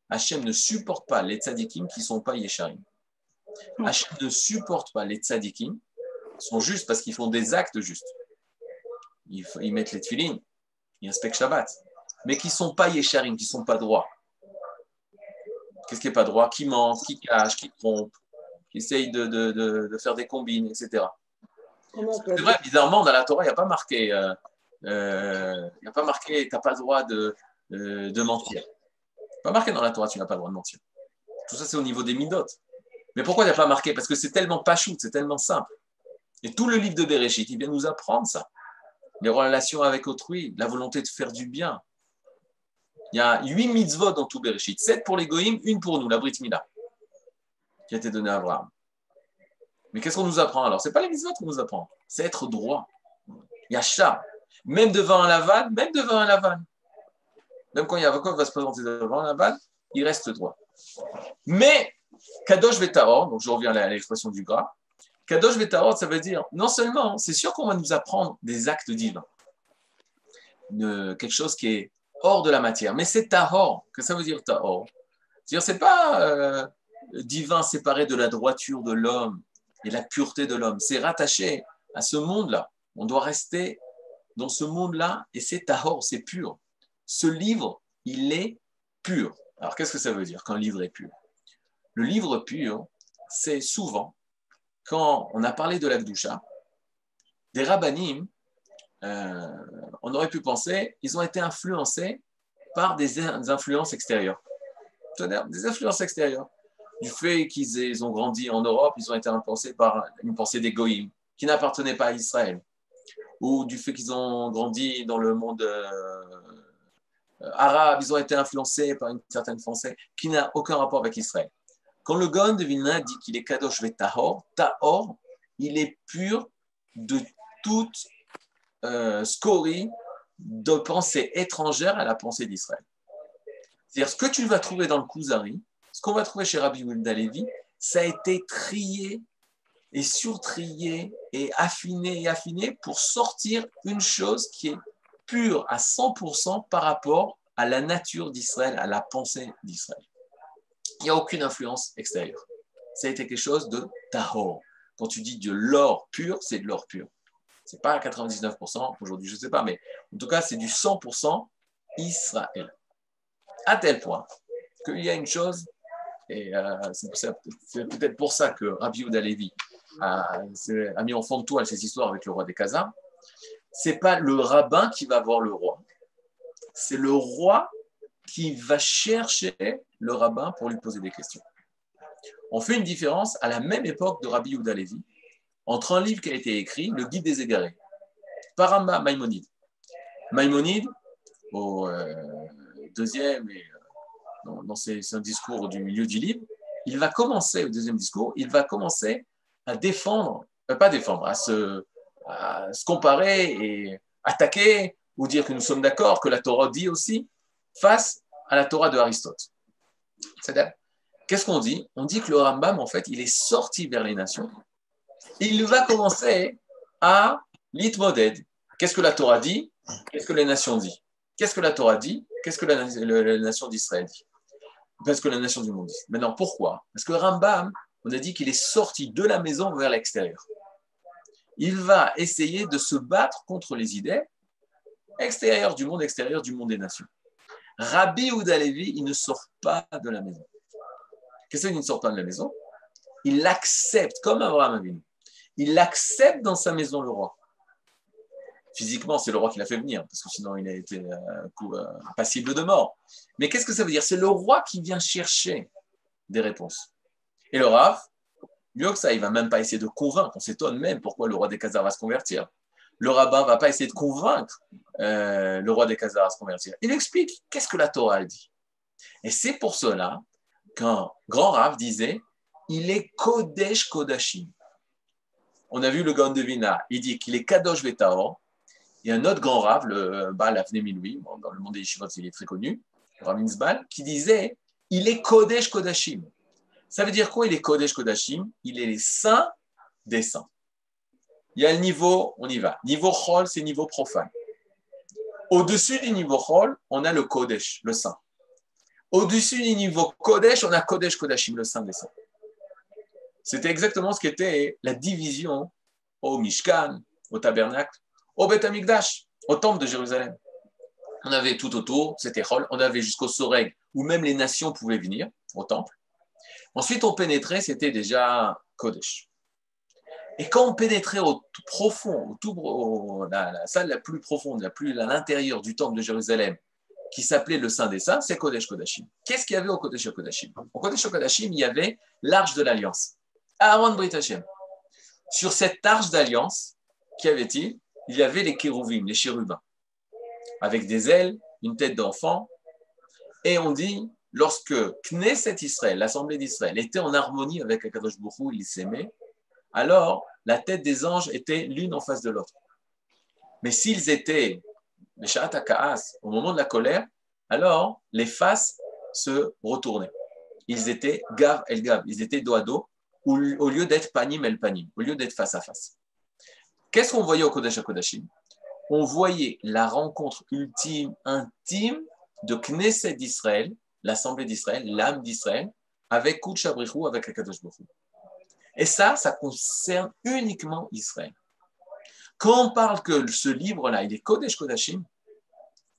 Hachem ne supporte pas les tzadikim qui ne sont pas yesharim. Hachem ne supporte pas les tzadikim Ils sont justes parce qu'ils font des actes justes. Ils, mettent les tefillines, ils inspectent Shabbat mais qui ne sont pas yesharim, qui ne sont pas droits. Qu'est-ce qui n'est pas droit? Qui ment, qui cache, qui trompe, qui essaye de, de, de, faire des combines, etc. C'est vrai, bizarrement, dans la Torah, il n'y a pas marqué, euh, euh, il a pas marqué, tu n'as pas le droit de, euh, de mentir. Pas marqué dans la Torah, tu n'as pas le droit de mentir. Tout ça, c'est au niveau des midotes. Mais pourquoi il n'y a pas marqué? Parce que c'est tellement pas chou, c'est tellement simple. Et tout le livre de Bereshit, il vient nous apprendre ça. Les relations avec autrui, la volonté de faire du bien, il y a huit mitzvot dans tout Bereshit. Sept pour les une pour nous, la Brit Mila, qui a été donnée à Abraham. Mais qu'est-ce qu'on nous apprend alors? Ce n'est pas les mitzvot qu'on nous apprend, c'est être droit. Il y a chat. Même devant un lavan, même devant un lavan. Même quand Yaakov va se présenter devant un lavan, il reste droit. Mais Kadosh Vetaor, donc je reviens à l'expression du gras, Kadosh Vetaor, ça veut dire, non seulement, c'est sûr qu'on va nous apprendre des actes divins, quelque chose qui est hors de la matière. Mais c'est tahor. Que ça veut dire tahor C'est-à-dire, c'est pas euh, divin séparé de la droiture de l'homme et la pureté de l'homme. C'est rattaché à ce monde-là. On doit rester dans ce monde-là et c'est tahor, c'est pur. Ce livre, il est pur. Alors, qu'est-ce que ça veut dire qu'un livre est pur? Le livre pur, c'est souvent, quand on a parlé de la des rabbinim euh, on aurait pu penser, ils ont été influencés par des, influences extérieures. Des influences extérieures. Du fait qu'ils ont grandi en Europe, ils ont été influencés par une pensée des qui n'appartenait pas à Israël. Ou du fait qu'ils ont grandi dans le monde euh, arabe, ils ont été influencés par une certaine pensée qui n'a aucun rapport avec Israël. Quand le Gaon de Vilna dit qu'il est Kadosh ve Tahor, il est pur de toute euh, scorie de pensée étrangère à la pensée d'Israël. C'est-à-dire, ce que tu vas trouver dans le Kuzari, ce qu'on va trouver chez Rabbi Yehuda Levi, ça a été trié et surtrié et affiné et affiné pour sortir une chose qui est pure à 100% par rapport à la nature d'Israël, à la pensée d'Israël. Il n'y a aucune influence extérieure. Ça a été quelque chose de tahor. Quand tu dis de l'or pur, c'est de l'or pur. C'est pas à 99%, aujourd'hui je ne sais pas, mais en tout cas c'est du 100% Israël. À tel point qu'il y a une chose, et euh, c'est peut-être pour ça que Rabbi Yehuda Levi a, mis en fond de toile ces histoires avec le roi des Khazars, c'est pas le rabbin qui va voir le roi, c'est le roi qui va chercher le rabbin pour lui poser des questions. On fait une différence à la même époque de Rabbi Yehuda Levi entre un livre qui a été écrit, le Guide des égarés, par Maïmonide. Maïmonide, au euh, deuxième, et, euh, dans, c'est un discours du milieu du livre, il va commencer, au deuxième discours, il va commencer à défendre, euh, pas défendre, à se comparer et attaquer ou dire que nous sommes d'accord, que la Torah dit aussi, face à la Torah de Aristote. Qu'est-ce qu'on dit? On dit que le Rambam, en fait, il est sorti vers les nations. Il va commencer à l'itmoded. Qu'est-ce que la Torah dit? Qu'est-ce que les nations disent? Qu'est-ce que la Torah dit? Qu'est-ce que la, nation d'Israël dit? Qu'est-ce que la nation du monde dit? Maintenant, pourquoi? Parce que Rambam, on a dit qu'il est sorti de la maison vers l'extérieur. Il va essayer de se battre contre les idées extérieures du monde, extérieur du monde des nations. Rabbi Oudalevi, il ne sort pas de la maison. Qu'est-ce qu'il ne sort pas de la maison? Il l'accepte, comme Abraham Avinu. Il accepte dans sa maison le roi. Physiquement, c'est le roi qui l'a fait venir, parce que sinon il a été euh, euh, passible de mort. Mais qu'est-ce que ça veut dire? C'est le roi qui vient chercher des réponses. Et le Rav, mieux que ça, il va même pas essayer de convaincre. On s'étonne même pourquoi le roi des Khazars va se convertir. Le rabbin va pas essayer de convaincre euh, le roi des Khazars à se convertir. Il explique qu'est-ce que la Torah dit. Et c'est pour cela qu'un grand Rav disait il est Kodesh Kodashim. On a vu le Gaon de Vina, il dit qu'il est Kadosh Vetaor. Il y a un autre grand Rav, le Baal Avne Miloui, dans le monde des Yeshivot, il est très connu, Rav qui disait il est Kodesh Kodashim. Ça veut dire quoi Il est Kodesh Kodashim, il est les saints des saints. Il y a le niveau, on y va. Niveau Chol, c'est niveau profane. Au-dessus du niveau Chol, on a le Kodesh, le saint. Au-dessus du niveau Kodesh, on a Kodesh Kodashim, le saint des saints. C'était exactement ce qu'était la division au Mishkan, au tabernacle, au Beth Amikdash, au temple de Jérusalem. On avait tout autour, c'était Chol, on avait jusqu'au Soreg, où même les nations pouvaient venir au temple. Ensuite, on pénétrait, c'était déjà Kodesh. Et quand on pénétrait au tout profond, au tout, la, salle la plus profonde, la plus à l'intérieur du temple de Jérusalem, qui s'appelait le Saint des Saints, c'est Kodesh Kodashim. Qu'est-ce qu'il y avait au Kodesh Kodashim? Au Kodesh Kodashim, il y avait l'arche de l'Alliance. Aaron Brit Sur cette arche d'alliance, qu'y avait-il? Il y avait les kérouvim, les chérubins, avec des ailes, une tête d'enfant. Et on dit, lorsque Knesset Israël, l'Assemblée d'Israël, était en harmonie avec Akadosh Bourou, il s'aimait, alors la tête des anges était l'une en face de l'autre. Mais s'ils étaient, au moment de la colère, alors les faces se retournaient. Ils étaient gav el gav, ils étaient dos à dos, au lieu d'être panim el panim, au lieu d'être face à face. Qu'est-ce qu'on voyait au Kodesh Kodashim On voyait la rencontre ultime, intime de Knesset d'Israël, l'Assemblée d'Israël, l'âme d'Israël, avec Kutchabrichou, avec Akadosh Baruch et ça, ça concerne uniquement Israël. Quand on parle que ce livre-là, il est Kodesh Kodashim,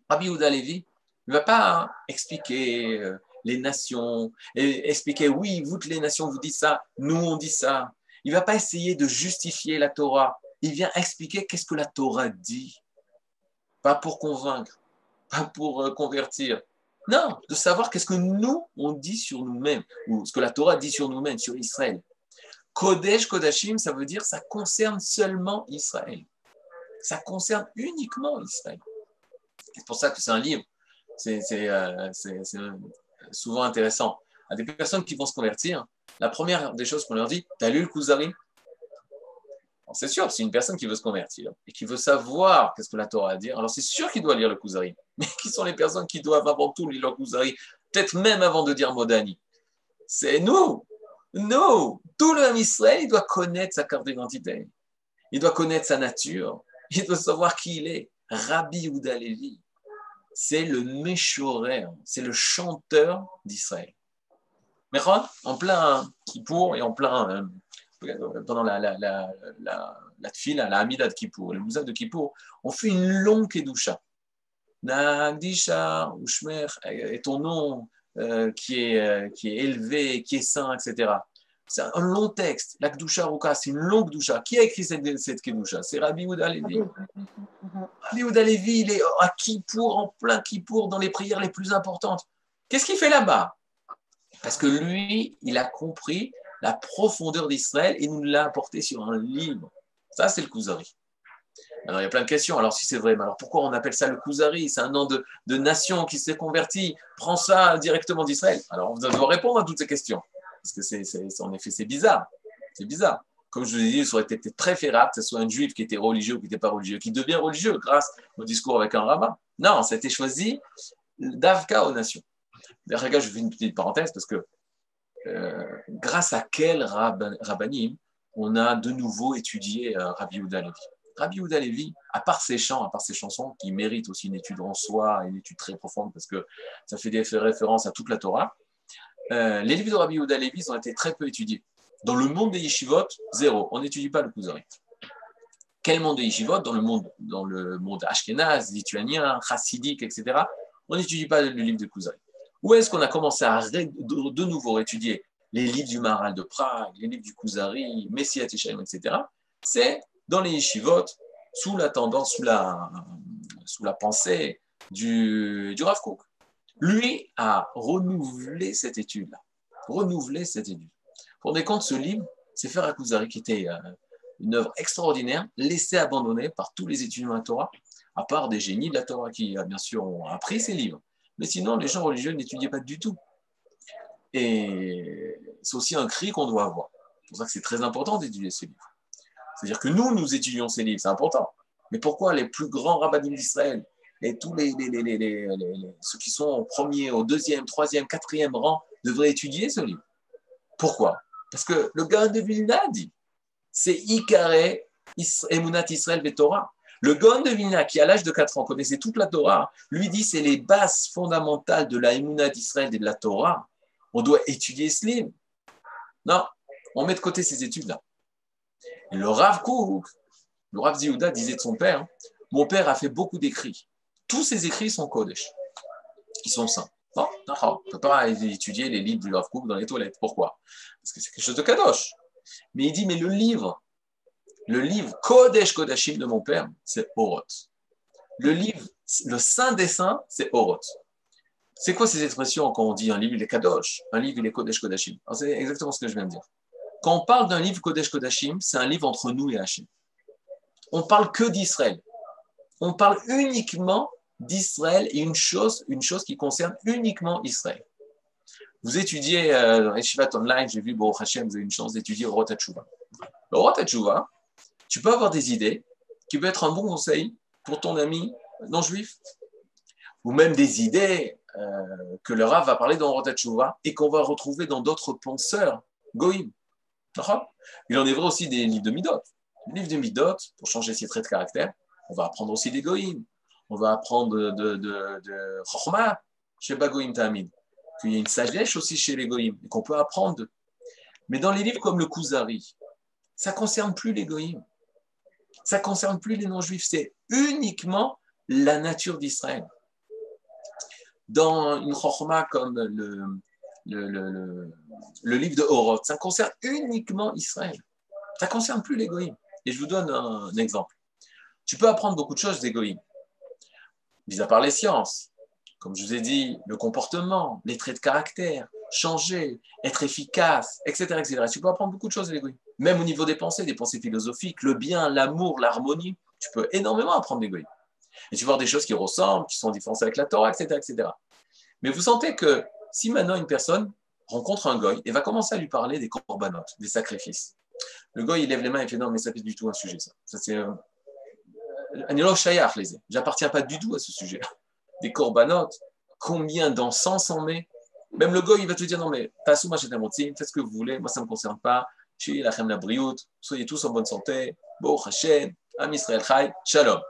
Rabbi Yehuda Levi ne va pas expliquer euh, les nations, et expliquer, oui, vous, les nations, vous dites ça, nous, on dit ça. Il ne va pas essayer de justifier la Torah. Il vient expliquer qu'est-ce que la Torah dit. Pas pour convaincre, pas pour euh, convertir. Non, de savoir qu'est-ce que nous, on dit sur nous-mêmes, ou ce que la Torah dit sur nous-mêmes, sur Israël. Kodesh, Kodashim, ça veut dire ça concerne seulement Israël. Ça concerne uniquement Israël. C'est pour ça que c'est un livre. C'est euh, souvent intéressant. À des personnes qui vont se convertir, La première des choses qu'on leur dit, t'as lu le Kuzari c'est sûr, c'est une personne qui veut se convertir et qui veut savoir qu'est-ce que la Torah a à dire. Alors c'est sûr qu'il doit lire le Kuzari. Mais qui sont les personnes qui doivent avant tout lire le Kuzari Peut-être même avant de dire Modani? C'est nous. Nous. Tout le Israël, il doit connaître sa carte d'identité. Il doit connaître sa nature. Il doit savoir qui il est. Rabbi Ouda. C'est le Méchoré. C'est le chanteur d'Israël. Mais en plein Kippour et en plein pendant la, la, la, la, la la de Kippour, le Mouzak de Kippour, on fait une longue Kedusha. Nagdisha, Ushmer, et ton nom euh, qui, est, euh, qui est élevé, qui est saint, etc. C'est un long texte. La Kedusha Ruka, c'est une longue Kedusha. Qui a écrit cette, cette Kedusha C'est Rabbi Ouda Levi. Rabbi Ouda Levi, il est à Kippour, en plein Kippour, dans les prières les plus importantes. Qu'est-ce qu'il fait là-bas? Parce que lui, il a compris la profondeur d'Israël et nous l'a apporté sur un livre. Ça, c'est le Kuzari. Alors, il y a plein de questions. Alors, si c'est vrai, mais alors pourquoi on appelle ça le Kuzari C'est un nom de, nation qui s'est converti. Prends ça directement d'Israël. Alors, on doit répondre à toutes ces questions. Parce que, c'est, en effet, c'est bizarre. C'est bizarre. Comme je vous ai dit, il aurait été préférable que ce soit un juif qui était religieux ou qui n'était pas religieux, qui devient religieux grâce au discours avec un rabbin. Non, ça a été choisi d'Avka aux nations. D'ailleurs, je fais une petite parenthèse parce que euh, grâce à quel rabbanim on a de nouveau étudié euh, Rabbi Yehuda Levi. Rabbi Yehuda Levi, à part ses chants, à part ses chansons, qui méritent aussi une étude en soi, une étude très profonde parce que ça fait des références à toute la Torah, euh, les livres de Rabbi Yehuda Levi ont été très peu étudiés. Dans le monde des yeshivot, zéro. On n'étudie pas le Kuzari. Quel monde des yeshivot? Dans le monde, dans le monde ashkénaz, lituanien, chassidique, etc. On n'étudie pas le livre de Kuzari. Où est-ce qu'on a commencé à de nouveau étudier les livres du Maharal de Prague, les livres du Kuzari, Messiah Tishaim, etc. C'est dans les yeshivot, sous la tendance, sous la, sous la pensée du, du Rav Kook. Lui a renouvelé cette étude-là. Renouvelé cette étude. Pour des comptes, ce livre, c'est Faire Kuzari, qui était euh, une œuvre extraordinaire, laissée abandonnée par tous les étudiants de la Torah, à part des génies de la Torah qui, bien sûr, ont appris ces livres. Mais sinon, les gens religieux n'étudiaient pas du tout. Et c'est aussi un cri qu'on doit avoir. C'est pour ça que c'est très important d'étudier ces livres. C'est-à-dire que nous, nous étudions ces livres, c'est important. Mais pourquoi les plus grands rabbinim d'Israël et tous ceux qui sont au premier, au deuxième, troisième, quatrième rang devraient étudier ce livre Pourquoi? Parce que le gars de Vilna dit c'est Ikare Emunat Israël Torah. Le Gon de Vilna, qui à l'âge de 4 ans connaissait toute la Torah, lui dit c'est les bases fondamentales de la Emunat d'Israël et de la Torah. On doit étudier ce livre. Non, on met de côté ces études-là. Le Rav Kouk, le Rav Ziouda disait de son père Mon père a fait beaucoup d'écrits. Tous ses écrits sont Kodesh. Ils sont saints. Non, on ne peut pas étudier les livres du Rav Kouk dans les toilettes. Pourquoi? Parce que c'est quelque chose de Kadosh. Mais il dit Mais le livre, le livre Kodesh Kodashim de mon père, c'est Oroth. Le livre, le saint des saints, c'est Oroth. C'est quoi ces expressions quand on dit un livre, il est Kadosh, un livre, il est Kodesh Kodashim C'est exactement ce que je viens de dire. Quand on parle d'un livre Kodesh Kodashim, c'est un livre entre nous et Hachim. On parle que d'Israël. On parle uniquement d'Israël et une chose, qui concerne uniquement Israël. Vous étudiez euh, Online, j'ai vu, bon, Hachem, vous avez une chance d'étudier Rot Le Rot tu peux avoir des idées qui peuvent être un bon conseil pour ton ami non juif, ou même des idées euh, que le Rav va parler dans Rotat et qu'on va retrouver dans d'autres penseurs goïm. Il en est vrai aussi des livres de Midot. Les livres de Midot, pour changer ses traits de caractère, on va apprendre aussi des. On va apprendre de, de, de, chez Bagoïm Tamid. Qu'il y a une sagesse aussi chez les qu'on peut apprendre. Mais dans les livres comme le Kuzari, ça ne concerne plus les. Ça ne concerne plus les non-juifs. C'est uniquement la nature d'Israël dans une chorma comme le, le, livre de Horoth, ça concerne uniquement Israël. Ça ne concerne plus l'égoïme. Et je vous donne un, exemple. Tu peux apprendre beaucoup de choses d'égoïme, mis à part les sciences. Comme je vous ai dit, le comportement, les traits de caractère, changer, être efficace, etc. etc. Tu peux apprendre beaucoup de choses de l'égoïme. Même au niveau des pensées, des pensées philosophiques, le bien, l'amour, l'harmonie, tu peux énormément apprendre l'égoïme. Et tu vois des choses qui ressemblent, qui sont différentes avec la Torah, etc., etc. Mais vous sentez que si maintenant une personne rencontre un goy et va commencer à lui parler des corbanotes, des sacrifices. Le goy, il lève les mains et fait non, mais ça fait du tout un sujet, ça. Ça, c'est. Euh, J'appartiens pas du tout à ce sujet Des corbanotes, combien d'encens on met Même le goy, il va te dire non, mais faites ce que vous voulez, moi, ça ne me concerne pas. la briout, soyez tous en bonne santé. Bon, Hachem, Am Israël Chai, Shalom.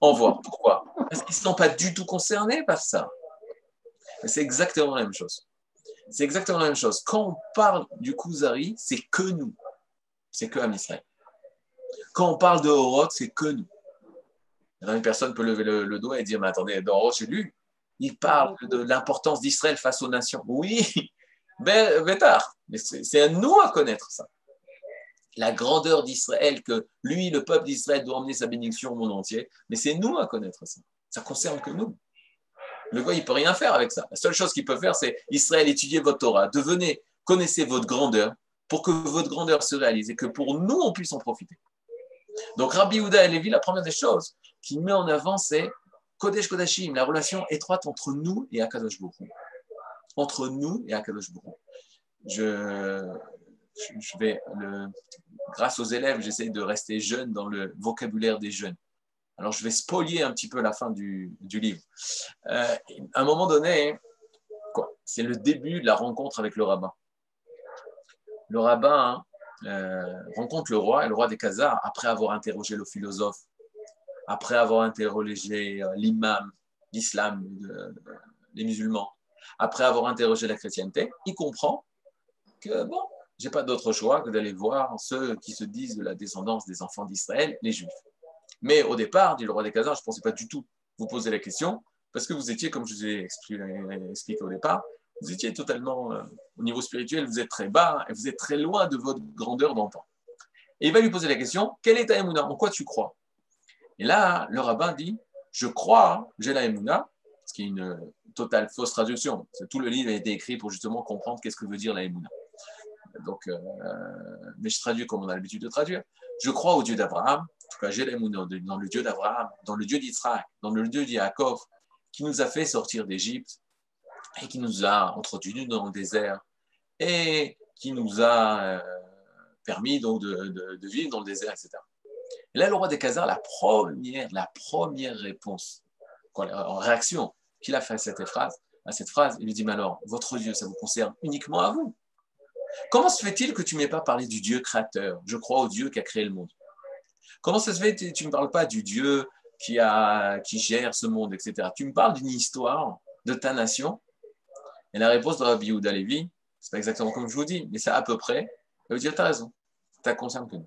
Envoie. Pourquoi Parce qu'ils ne sont pas du tout concernés par ça. C'est exactement la même chose. C'est exactement la même chose. Quand on parle du Kuzari, c'est que nous. C'est que Am Israël. Quand on parle de Horot, c'est que nous. Une personne peut lever le, doigt et dire Mais attendez, dans Horot, j'ai lu. Il parle de l'importance d'Israël face aux nations. Oui, Bétar. Mais c'est à nous à connaître ça. La grandeur d'Israël, que lui, le peuple d'Israël, doit emmener sa bénédiction au monde entier. Mais c'est nous à connaître ça. Ça concerne que nous. Le gars, il peut rien faire avec ça. La seule chose qu'il peut faire, c'est Israël, étudiez votre Torah, devenez, connaissez votre grandeur pour que votre grandeur se réalise et que pour nous, on puisse en profiter. Donc, Rabbi Houda et Lévi, la première des choses qu'il met en avant, c'est Kodesh Kodashim, la relation étroite entre nous et Akadosh Baruch Entre nous et Akadosh Baruch je, vais, grâce aux élèves, j'essaie de rester jeune dans le vocabulaire des jeunes. Alors, je vais spolier un petit peu la fin du, livre. Euh, à un moment donné, c'est le début de la rencontre avec le rabbin. Le rabbin euh, rencontre le roi, et le roi des Khazars, après avoir interrogé le philosophe, après avoir interrogé euh, l'imam l'islam, les musulmans, après avoir interrogé la chrétienté, il comprend que, bon, j'ai pas d'autre choix que d'aller voir ceux qui se disent de la descendance des enfants d'Israël, les Juifs. Mais au départ, dit le roi des Khazars, je ne pensais pas du tout vous poser la question, parce que vous étiez, comme je vous ai expliqué au départ, vous étiez totalement, euh, au niveau spirituel, vous êtes très bas et vous êtes très loin de votre grandeur d'enfant. Et il va lui poser la question, quelle est ta émouna? En quoi tu crois? Et là, le rabbin dit, je crois, j'ai la émouna, ce qui est une totale fausse traduction. Tout le livre a été écrit pour justement comprendre qu'est-ce que veut dire la émouna. Donc, euh, mais je traduis comme on a l'habitude de traduire. Je crois au Dieu d'Abraham, en tout cas j'ai dans le Dieu d'Abraham, dans le Dieu d'Israël, dans le Dieu d'Yaakov, qui nous a fait sortir d'Égypte et qui nous a introduits dans le désert et qui nous a euh, permis donc de, vivre dans le désert, etc. Et là, le roi des Khazars, la première, la première réponse, en réaction qu'il a fait à cette phrase, à cette phrase, il lui dit, mais alors, votre Dieu, ça vous concerne uniquement à vous? Comment se fait-il que tu ne m'aies pas parlé du Dieu créateur? Je crois au Dieu qui a créé le monde. Comment ça se fait? Que tu ne me parles pas du Dieu qui, a, qui gère ce monde, etc. Tu me parles d'une histoire de ta nation Et la réponse de Rabbi Yehuda Levi, c'est pas exactement comme je vous dis, mais c'est à peu près. Il veut dire, tu as raison, ça concerne que nous.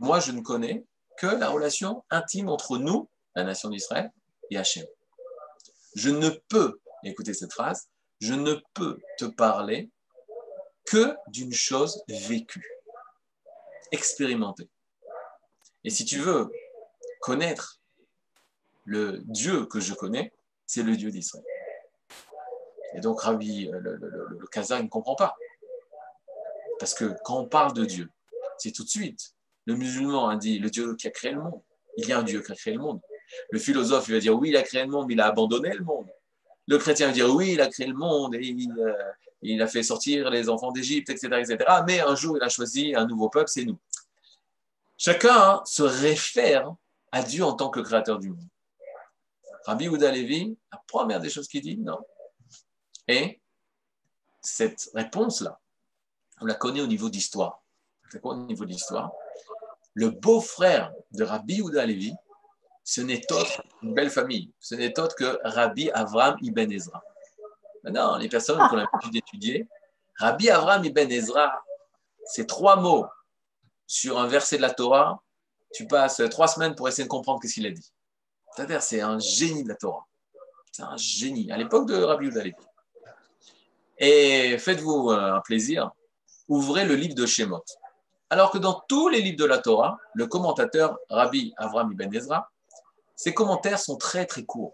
Moi, je ne connais que la relation intime entre nous, la nation d'Israël, et Hachem. Je ne peux, écoutez cette phrase, je ne peux te parler que d'une chose vécue, expérimentée. Et si tu veux connaître le Dieu que je connais, c'est le Dieu d'Israël. Et donc, Rabbi, euh, le, le, ne comprend pas. Parce que quand on parle de Dieu, c'est tout de suite. Le musulman a dit le Dieu qui a créé le monde. Il y a un Dieu qui a créé le monde. Le philosophe il va dire oui, il a créé le monde, mais il a abandonné le monde. Le chrétien va dire oui, il a créé le monde et il, euh, il a fait sortir les enfants d'Égypte, etc., etc. Mais un jour, il a choisi un nouveau peuple, c'est nous. Chacun se réfère à Dieu en tant que créateur du monde. Rabbi Ouda Levi, la première des choses qu'il dit, non. Et cette réponse-là, on la connaît au niveau d'histoire. Au niveau d'histoire? Le beau-frère de Rabbi Ouda Levi, ce n'est autre une belle famille. Ce n'est autre que Rabbi Avram Ibn Ezra. Maintenant, les personnes qui ont l'habitude d'étudier, Rabbi Avram Ibn Ezra, c'est trois mots sur un verset de la Torah, tu passes trois semaines pour essayer de comprendre ce qu'il a dit. C'est-à-dire, c'est un génie de la Torah. C'est un génie. À l'époque de Rabbi Udalevi. Et faites-vous euh, un plaisir, ouvrez le livre de Shemot. Alors que dans tous les livres de la Torah, le commentateur Rabbi Avram Ibn Ezra, ses commentaires sont très très courts.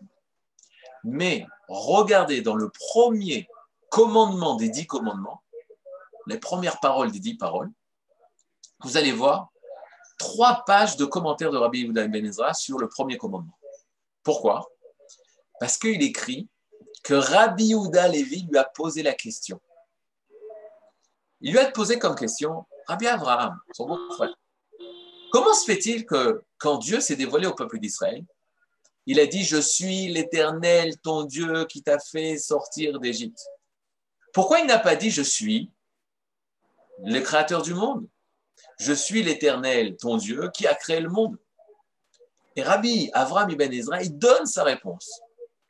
Mais regardez dans le premier commandement des dix commandements, les premières paroles des dix paroles, vous allez voir trois pages de commentaires de Rabbi Yehuda Ben Ezra sur le premier commandement. Pourquoi? Parce qu'il écrit que Rabbi Yehuda Levi lui a posé la question. il lui a posé comme question Rabbi Abraham, son beau frère, comment se fait-il que quand Dieu s'est dévoilé au peuple d'Israël, il a dit Je suis l'Éternel, ton Dieu, qui t'a fait sortir d'Égypte Pourquoi il n'a pas dit Je suis le créateur du monde? Je suis l'Éternel, ton Dieu, qui a créé le monde Et Rabbi Avraham ibn Ezra, il donne sa réponse.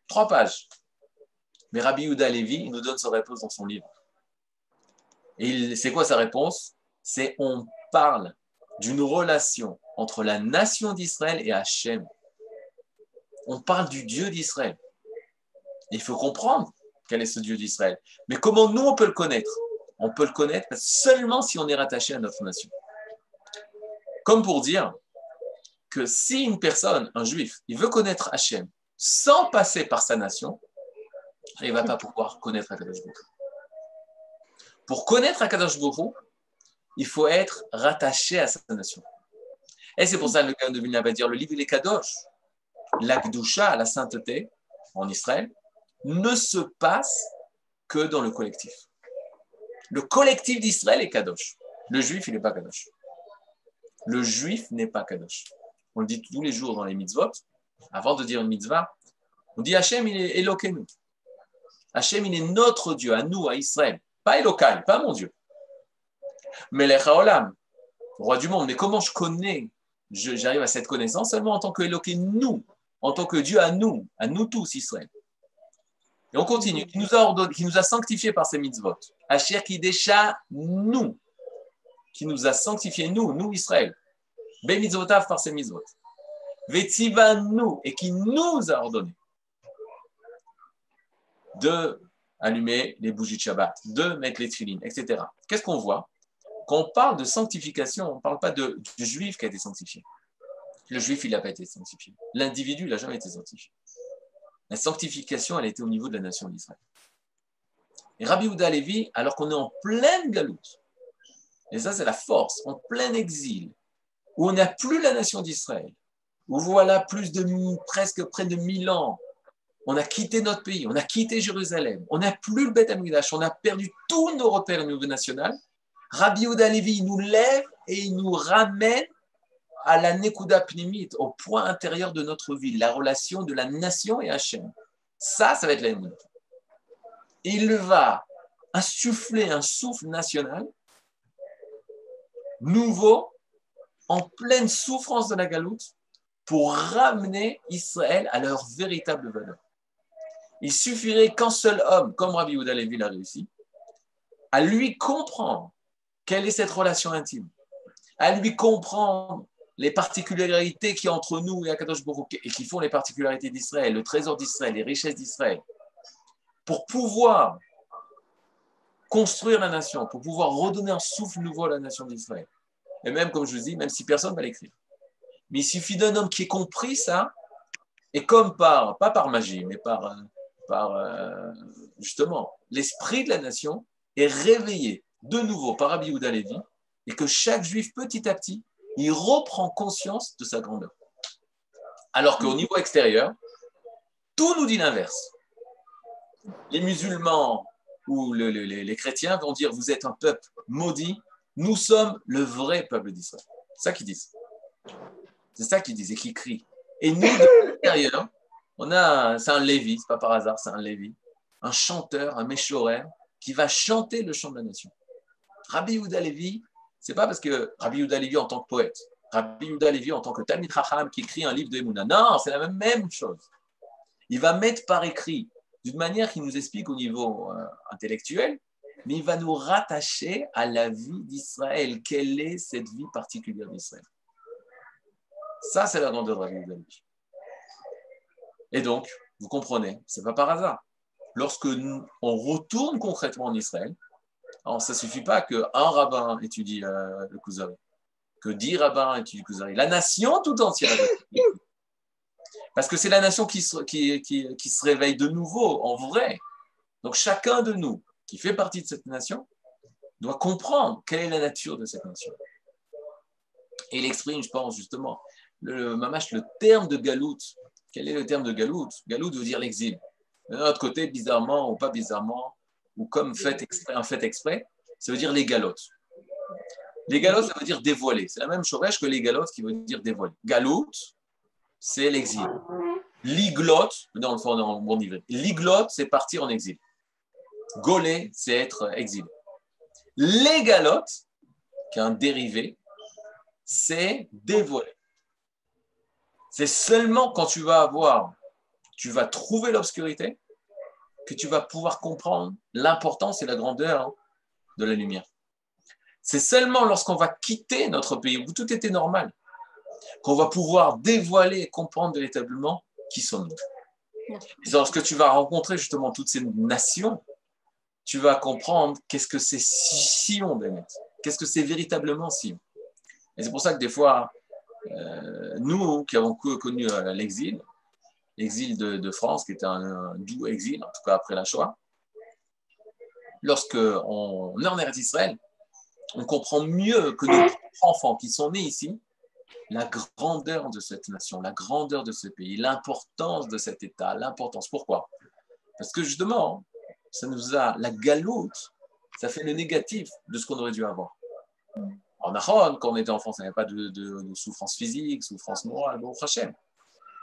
Trois pages. Mais Rabbi Yehuda Levi, nous donne sa réponse dans son livre. Et c'est quoi sa réponse? C'est on parle d'une relation entre la nation d'Israël et Hachem. On parle du Dieu d'Israël. Il faut comprendre quel est ce Dieu d'Israël. Mais comment nous, on peut le connaître? On peut le connaître seulement si on est rattaché à notre nation. Comme pour dire que si une personne, un juif, il veut connaître Hachem sans passer par sa nation, il ne va pas pouvoir connaître Akadosh Pour connaître Akadosh Baruch il faut être rattaché à sa nation. Et c'est pour ça que le cas de Vilna va dire le livre des Kadosh, l'Akdusha, la sainteté en Israël, ne se passe que dans le collectif. Le collectif d'Israël est Kadosh. Le juif, il n'est pas Kadosh. Le juif n'est pas Kadosh. On le dit tous les jours dans les mitzvot. Avant de dire une mitzvah, on dit Hachem, il est Elokeinu. Hachem, il est notre Dieu, à nous, à Israël. Pas Elokai, pas mon Dieu. Melech Haolam, roi du monde. Mais comment je connais, j'arrive à cette connaissance seulement en tant que nous, en tant que Dieu à nous, à nous tous, Israël. Et on continue, qui nous a sanctifiés par ses mitzvot. Asher qui décha nous, qui nous a sanctifiés nous, nous Israël. Ben mitzvotav par ses mitzvot. Vetiva nous, et qui nous a ordonné de allumer les bougies de Shabbat, de mettre les trilines, etc. Qu'est-ce qu'on voit? Quand on parle de sanctification, on ne parle pas de, du juif qui a été sanctifié. Le juif, il n'a pas été sanctifié. L'individu, il n'a jamais été sanctifié. La sanctification, elle était au niveau de la nation d'Israël. Et Rabbi Houda Levi, alors qu'on est en pleine galoute, et ça c'est la force, en plein exil, où on n'a plus la nation d'Israël, où voilà plus de presque près de mille ans on a quitté notre pays, on a quitté Jérusalem, on n'a plus le Beth Amikdash, on a perdu tous nos repères au niveau national. Rabbi Yehuda Levi nous lève et il nous ramène à la Nekuda Pnimit, au point intérieur de notre vie, la relation de la nation et Hachem. Ça, ça va être l'ennemi. Il va insuffler un souffle national nouveau, en pleine souffrance de la galoute, pour ramener Israël à leur véritable valeur. Il suffirait qu'un seul homme, comme Rabbi Yehuda Levi l'a réussi, à lui comprendre quelle est cette relation intime, à lui comprendre les particularités qui entre nous et Akadosh Baruch et qui font les particularités d'Israël, le trésor d'Israël, les richesses d'Israël, pour pouvoir construire la nation, pour pouvoir redonner un souffle nouveau à la nation d'Israël. Et même, comme je vous dis, même si personne ne va l'écrire. Mais il suffit d'un homme qui ait compris ça, et comme par, pas par magie, mais par, euh, par euh, justement l'esprit de la nation, est réveillé de nouveau par Yehuda Levi, et que chaque juif, petit à petit, il reprend conscience de sa grandeur. Alors qu'au niveau extérieur, tout nous dit l'inverse. Les musulmans ou les chrétiens vont dire vous êtes un peuple maudit, nous sommes le vrai peuple d'Israël. C'est ça qu'ils disent. C'est ça qu'ils disent et qu'ils crient. Et nous, de l'extérieur, on a, c'est un Lévi, c'est pas par hasard, c'est un Lévi, un chanteur, un méchorère, qui va chanter le chant de la nation. Rabbi Yehuda Lévi, c'est pas parce que Rabbi Yehuda Lévi en tant que poète, Rabbi Yehuda Lévi en tant que Talmid Chacham qui écrit un livre de Emouna. Non, c'est la même, chose. Il va mettre par écrit, d'une manière qui nous explique au niveau euh, intellectuel, mais il va nous rattacher à la vie d'Israël. Quelle est cette vie particulière d'Israël? Ça, c'est la grandeur de Rabbi Yehuda Lévi. Et donc, vous comprenez, c'est pas par hasard. Lorsque nous, on retourne concrètement en Israël, alors ça suffit pas qu'un rabbin étudie euh, le Kuzari, que dix rabbins étudient le Kuzari. La nation tout entière. Parce que c'est la nation qui se, réveille de nouveau, en vrai. Donc chacun de nous qui fait partie de cette nation doit comprendre quelle est la nature de cette nation. Et il exprime, je pense, justement, le, le terme de galoute quel est le terme de galout? Galout veut dire l'exil. De notre côté, bizarrement ou pas bizarrement, ou comme fait exprès, un fait exprès, ça veut dire les galotes. Les galotes, ça veut dire dévoiler. C'est la même chose que les galotes qui veut dire dévoiler. Galoute, c'est l'exil. Liglot, dans le fond, dans bon niveau. Liglot, c'est partir en exil. Golé, c'est être exilé. Les galotes, qui est un dérivé, c'est dévoiler. C'est seulement quand tu vas avoir, tu vas trouver l'obscurité, que tu vas pouvoir comprendre l'importance et la grandeur de la lumière. C'est seulement lorsqu'on va quitter notre pays où tout était normal qu'on va pouvoir dévoiler et comprendre véritablement qui sommes-nous. Et lorsque tu vas rencontrer justement toutes ces nations, tu vas comprendre qu'est-ce que c'est Sion, Bennett. Qu'est-ce que c'est véritablement Sion. Et c'est pour ça que des fois, euh, nous qui avons connu euh, l'exil, l'exil de, France, qui était un, doux exil, en tout cas après la Shoah, lorsque on est en Eretz Israël, on comprend mieux que nos enfants qui sont nés ici, la grandeur de cette nation, la grandeur de ce pays, l'importance de cet État, l'importance. Pourquoi? Parce que justement, ça nous a, la galoute, ça fait le négatif de ce qu'on aurait dû avoir. En Aaron, quand on était enfant, ça n'avait pas de, souffrance physique, souffrance morale, bon, Hachem.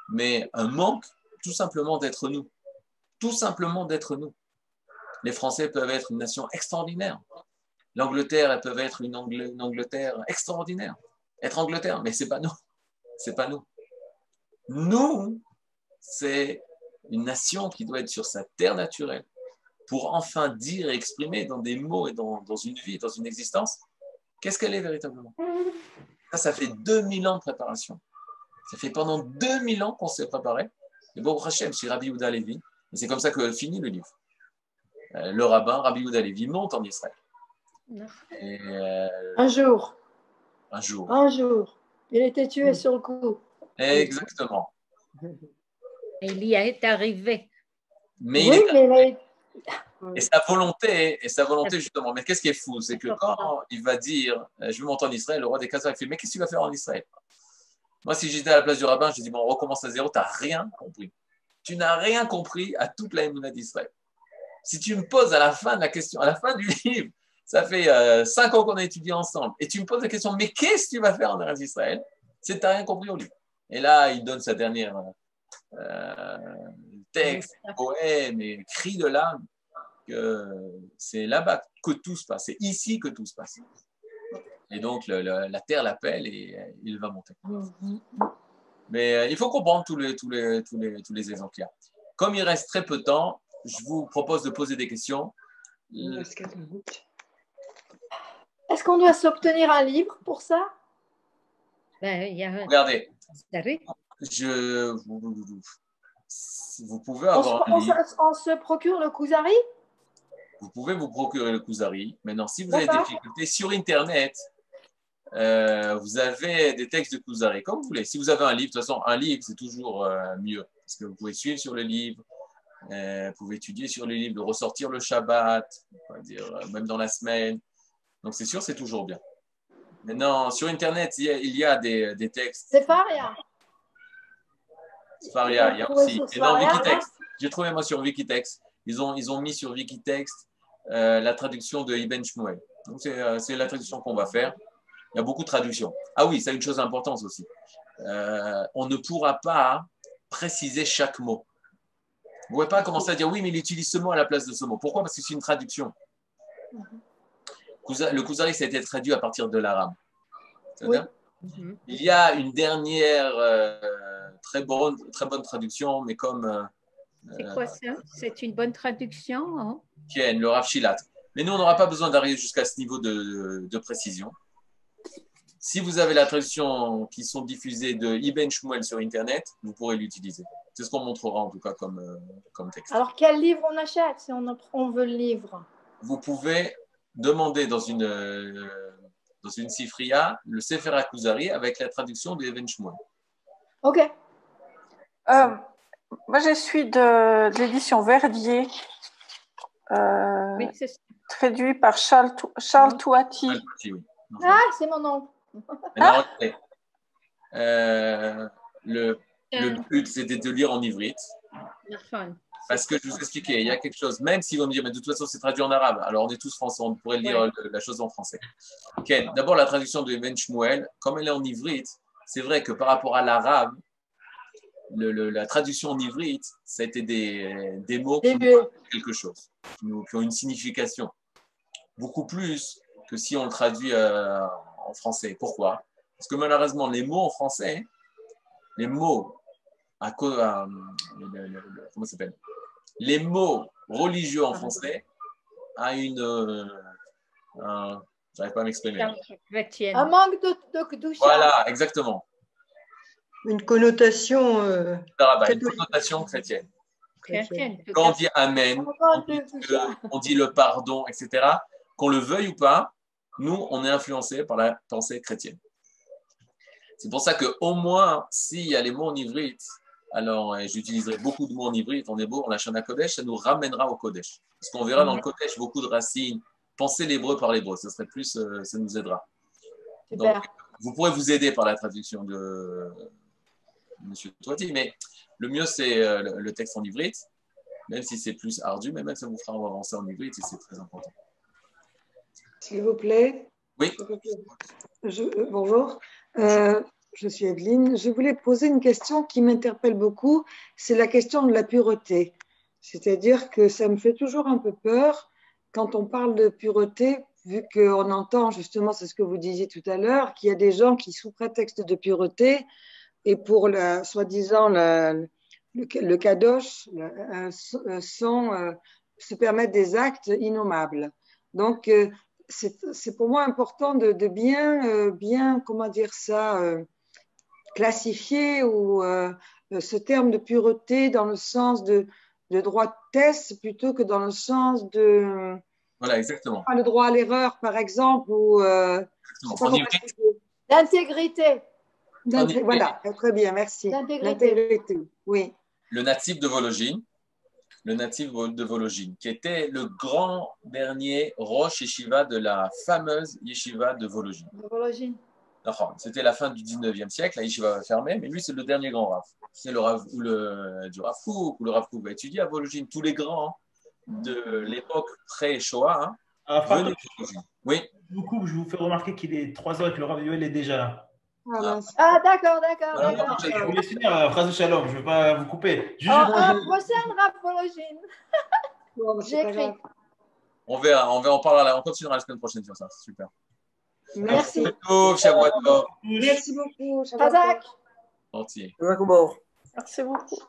Mais un manque, tout simplement d'être nous. Tout simplement d'être nous. Les Français peuvent être une nation extraordinaire. L'Angleterre, elle peut être une, Angleterre extraordinaire être Angleterre, mais c'est pas nous. C'est pas nous. Nous, c'est une nation qui doit être sur sa terre naturelle pour enfin dire et exprimer dans des mots et dans, une vie, dans une existence, qu'est-ce qu'elle est véritablement? Ça, ça fait 2000 ans de préparation. Ça fait pendant 2000 ans qu'on s'est préparé. Et bon, Hachem, c'est Rabbi Yehuda Levi. Et c'est comme ça que finit le livre. Euh, le rabbin, Rabbi Yehuda Levi, monte en Israël. Euh, Un jour. Un jour. Un jour. Il était tué sur le coup. Exactement. Et il y est arrivé. Mais oui, mais Et sa volonté, et sa volonté justement, mais qu'est-ce qui est fou? C'est que quand il va dire euh, Je veux monter en Israël, le roi des Khazars fait Mais qu'est-ce que tu vas faire en Israël? Moi, si j'étais à la place du rabbin, je dis Bon, on recommence à zéro, tu n'as rien compris. Tu n'as rien compris à toute la émouna d'Israël. Si tu me poses à la fin de la question, à la fin du livre, ça fait euh, cinq ans qu'on a étudié ensemble, et tu me poses la question, mais qu'est-ce que tu vas faire en Eretz Israël? C'est que tu n'as rien compris au livre. Et là, il donne sa dernière euh, texte, poème et cri de l'âme, que c'est là-bas que tout se passe, c'est ici que tout se passe. Et donc, la terre l'appelle et il va monter. Mais euh, il faut comprendre tous les, tous les, tous les, tous les exemples qu'il y a. Comme il reste très peu de temps, je vous propose de poser des questions. Est-ce qu'on doit s'obtenir un livre pour ça? Ben, Regardez. Je, vous, pouvez avoir on, un livre. On, se procure le Kuzari? Vous pouvez vous procurer le Kuzari. Maintenant, si vous avez des difficultés sur Internet, euh, vous avez des textes de Kuzari, comme vous voulez. Si vous avez un livre, de toute façon, un livre, c'est toujours euh, mieux. Parce que vous pouvez suivre sur le livre, euh, vous pouvez étudier sur le livre, ressortir le Shabbat, dire, même dans la semaine. Donc c'est sûr, c'est toujours bien. Maintenant, sur Internet, il y a, des, des, textes. C'est Faria. Faria, il y a aussi. Et dans Wikitext, j'ai trouvé moi sur Wikitext, ils ont, ils ont mis sur Wikitext la traduction de Ibn Shmuel. Donc c'est la traduction qu'on va faire. Il y a beaucoup de traductions. Ah oui, c'est une chose importante aussi. Euh, on ne pourra pas préciser chaque mot. Vous ne pouvez pas commencer à dire oui, mais il utilise ce mot à la place de ce mot. Pourquoi? Parce que c'est une traduction. Le Kuzari, ça a été traduit à partir de l'arabe. Mhm. Il y a une dernière euh, très, bonne, très bonne traduction, mais comme. Euh, c'est quoi ça? C'est une bonne traduction hein? le Rav Shilat. Mais nous, on n'aura pas besoin d'arriver jusqu'à ce niveau de, précision. Si vous avez la traduction qui sont diffusées de Ibn Shmuel sur Internet, vous pourrez l'utiliser. C'est ce qu'on montrera en tout cas comme, euh, comme texte. Alors, quel livre on achète si on, on veut le livre? Vous pouvez demander dans une, euh, dans une sifria le Sefer Akuzari avec la traduction de Even Shmuel. Ok. Euh, moi, je suis de, l'édition Verdier, euh, oui, traduit par Charles, Charles Touati. Ah, c'est mon nom. le, le but, c'était de lire en ivrite. Parce que je vous expliquais, il y a quelque chose, même si vous me dire, mais de toute façon, c'est traduit en arabe, alors on est tous français, on pourrait lire la chose en français. D'abord, la traduction de Ibn Shmuel, comme elle est en ivrite, c'est vrai que par rapport à l'arabe, la traduction en ivrite, ça a été des, des mots qui ont quelque chose, qui, ont une signification. Beaucoup plus que si on le traduit euh, en français. Pourquoi? Parce que malheureusement, les mots en français, les mots à, à comment s'appelle? Les mots religieux en français a une euh, un, j'arrive pas à m'exprimer. Un manque de, de, Voilà, exactement. Une connotation. Euh, une connotation chrétienne. Quand on dit Amen, on dit, le pardon, etc., qu'on le veuille ou pas, nous, on est influencé par la pensée chrétienne. C'est pour ça qu'au moins, s'il y a les mots en ivrite, alors j'utiliserai beaucoup de mots en ivrite, on est beau, on la à Kodesh, ça nous ramènera au Kodesh. Parce qu'on verra dans le Kodesh beaucoup de racines. Pensez l'hébreu par l'hébreu, ça serait plus, euh, ça nous aidera. Donc, vous pourrez vous aider par la traduction de M. Toiti, mais le mieux c'est euh, le texte en ivrite, même si c'est plus ardu, mais même ça vous fera avancer en ivrite et c'est très important. S'il vous plaît. Oui. Euh, bonjour. Euh, je suis Evelyne. Je voulais poser une question qui m'interpelle beaucoup. C'est la question de la pureté. C'est-à-dire que ça me fait toujours un peu peur quand on parle de pureté, vu qu'on entend justement, c'est ce que vous disiez tout à l'heure, qu'il y a des gens qui, sous prétexte de pureté, et pour la, soi-disant le, le kadosh, sont, se permettent des actes innommables. Donc, c'est pour moi important de, bien, euh, bien, comment dire ça, euh, classifier ou euh, ce terme de pureté dans le sens de, de droitesse plutôt que dans le sens de. Voilà, exactement. Le droit à l'erreur, par exemple, ou. L'intégrité. Voilà, très bien, merci. L'intégrité. Oui. Le natif de Vologine le natif de Vologine, qui était le grand dernier Roche Yeshiva de la fameuse Yeshiva de Vologine. C'était la fin du 19e siècle, la Yeshiva va fermer, mais lui, c'est le dernier grand Rav. C'est le Rav, ou le, du Rav ou le Rav va étudier à Vologine. Tous les grands de l'époque pré-Shoah hein, ah, venaient de Vologine. Oui. Beaucoup, je vous fais remarquer qu'il est 3 heures et que le Rav Yoel est déjà là. Ah, ah, d'accord, d'accord. je voulais finir la phrase de Shalom, je ne vais pas vous couper. Juste oh, oh, prochaine rapologine. J'écris. On verra, on, verra, on, parlera, on continuera la semaine prochaine sur ça, c'est super. Merci. Merci beaucoup, Merci beaucoup. Shavuot Entier. Merci beaucoup.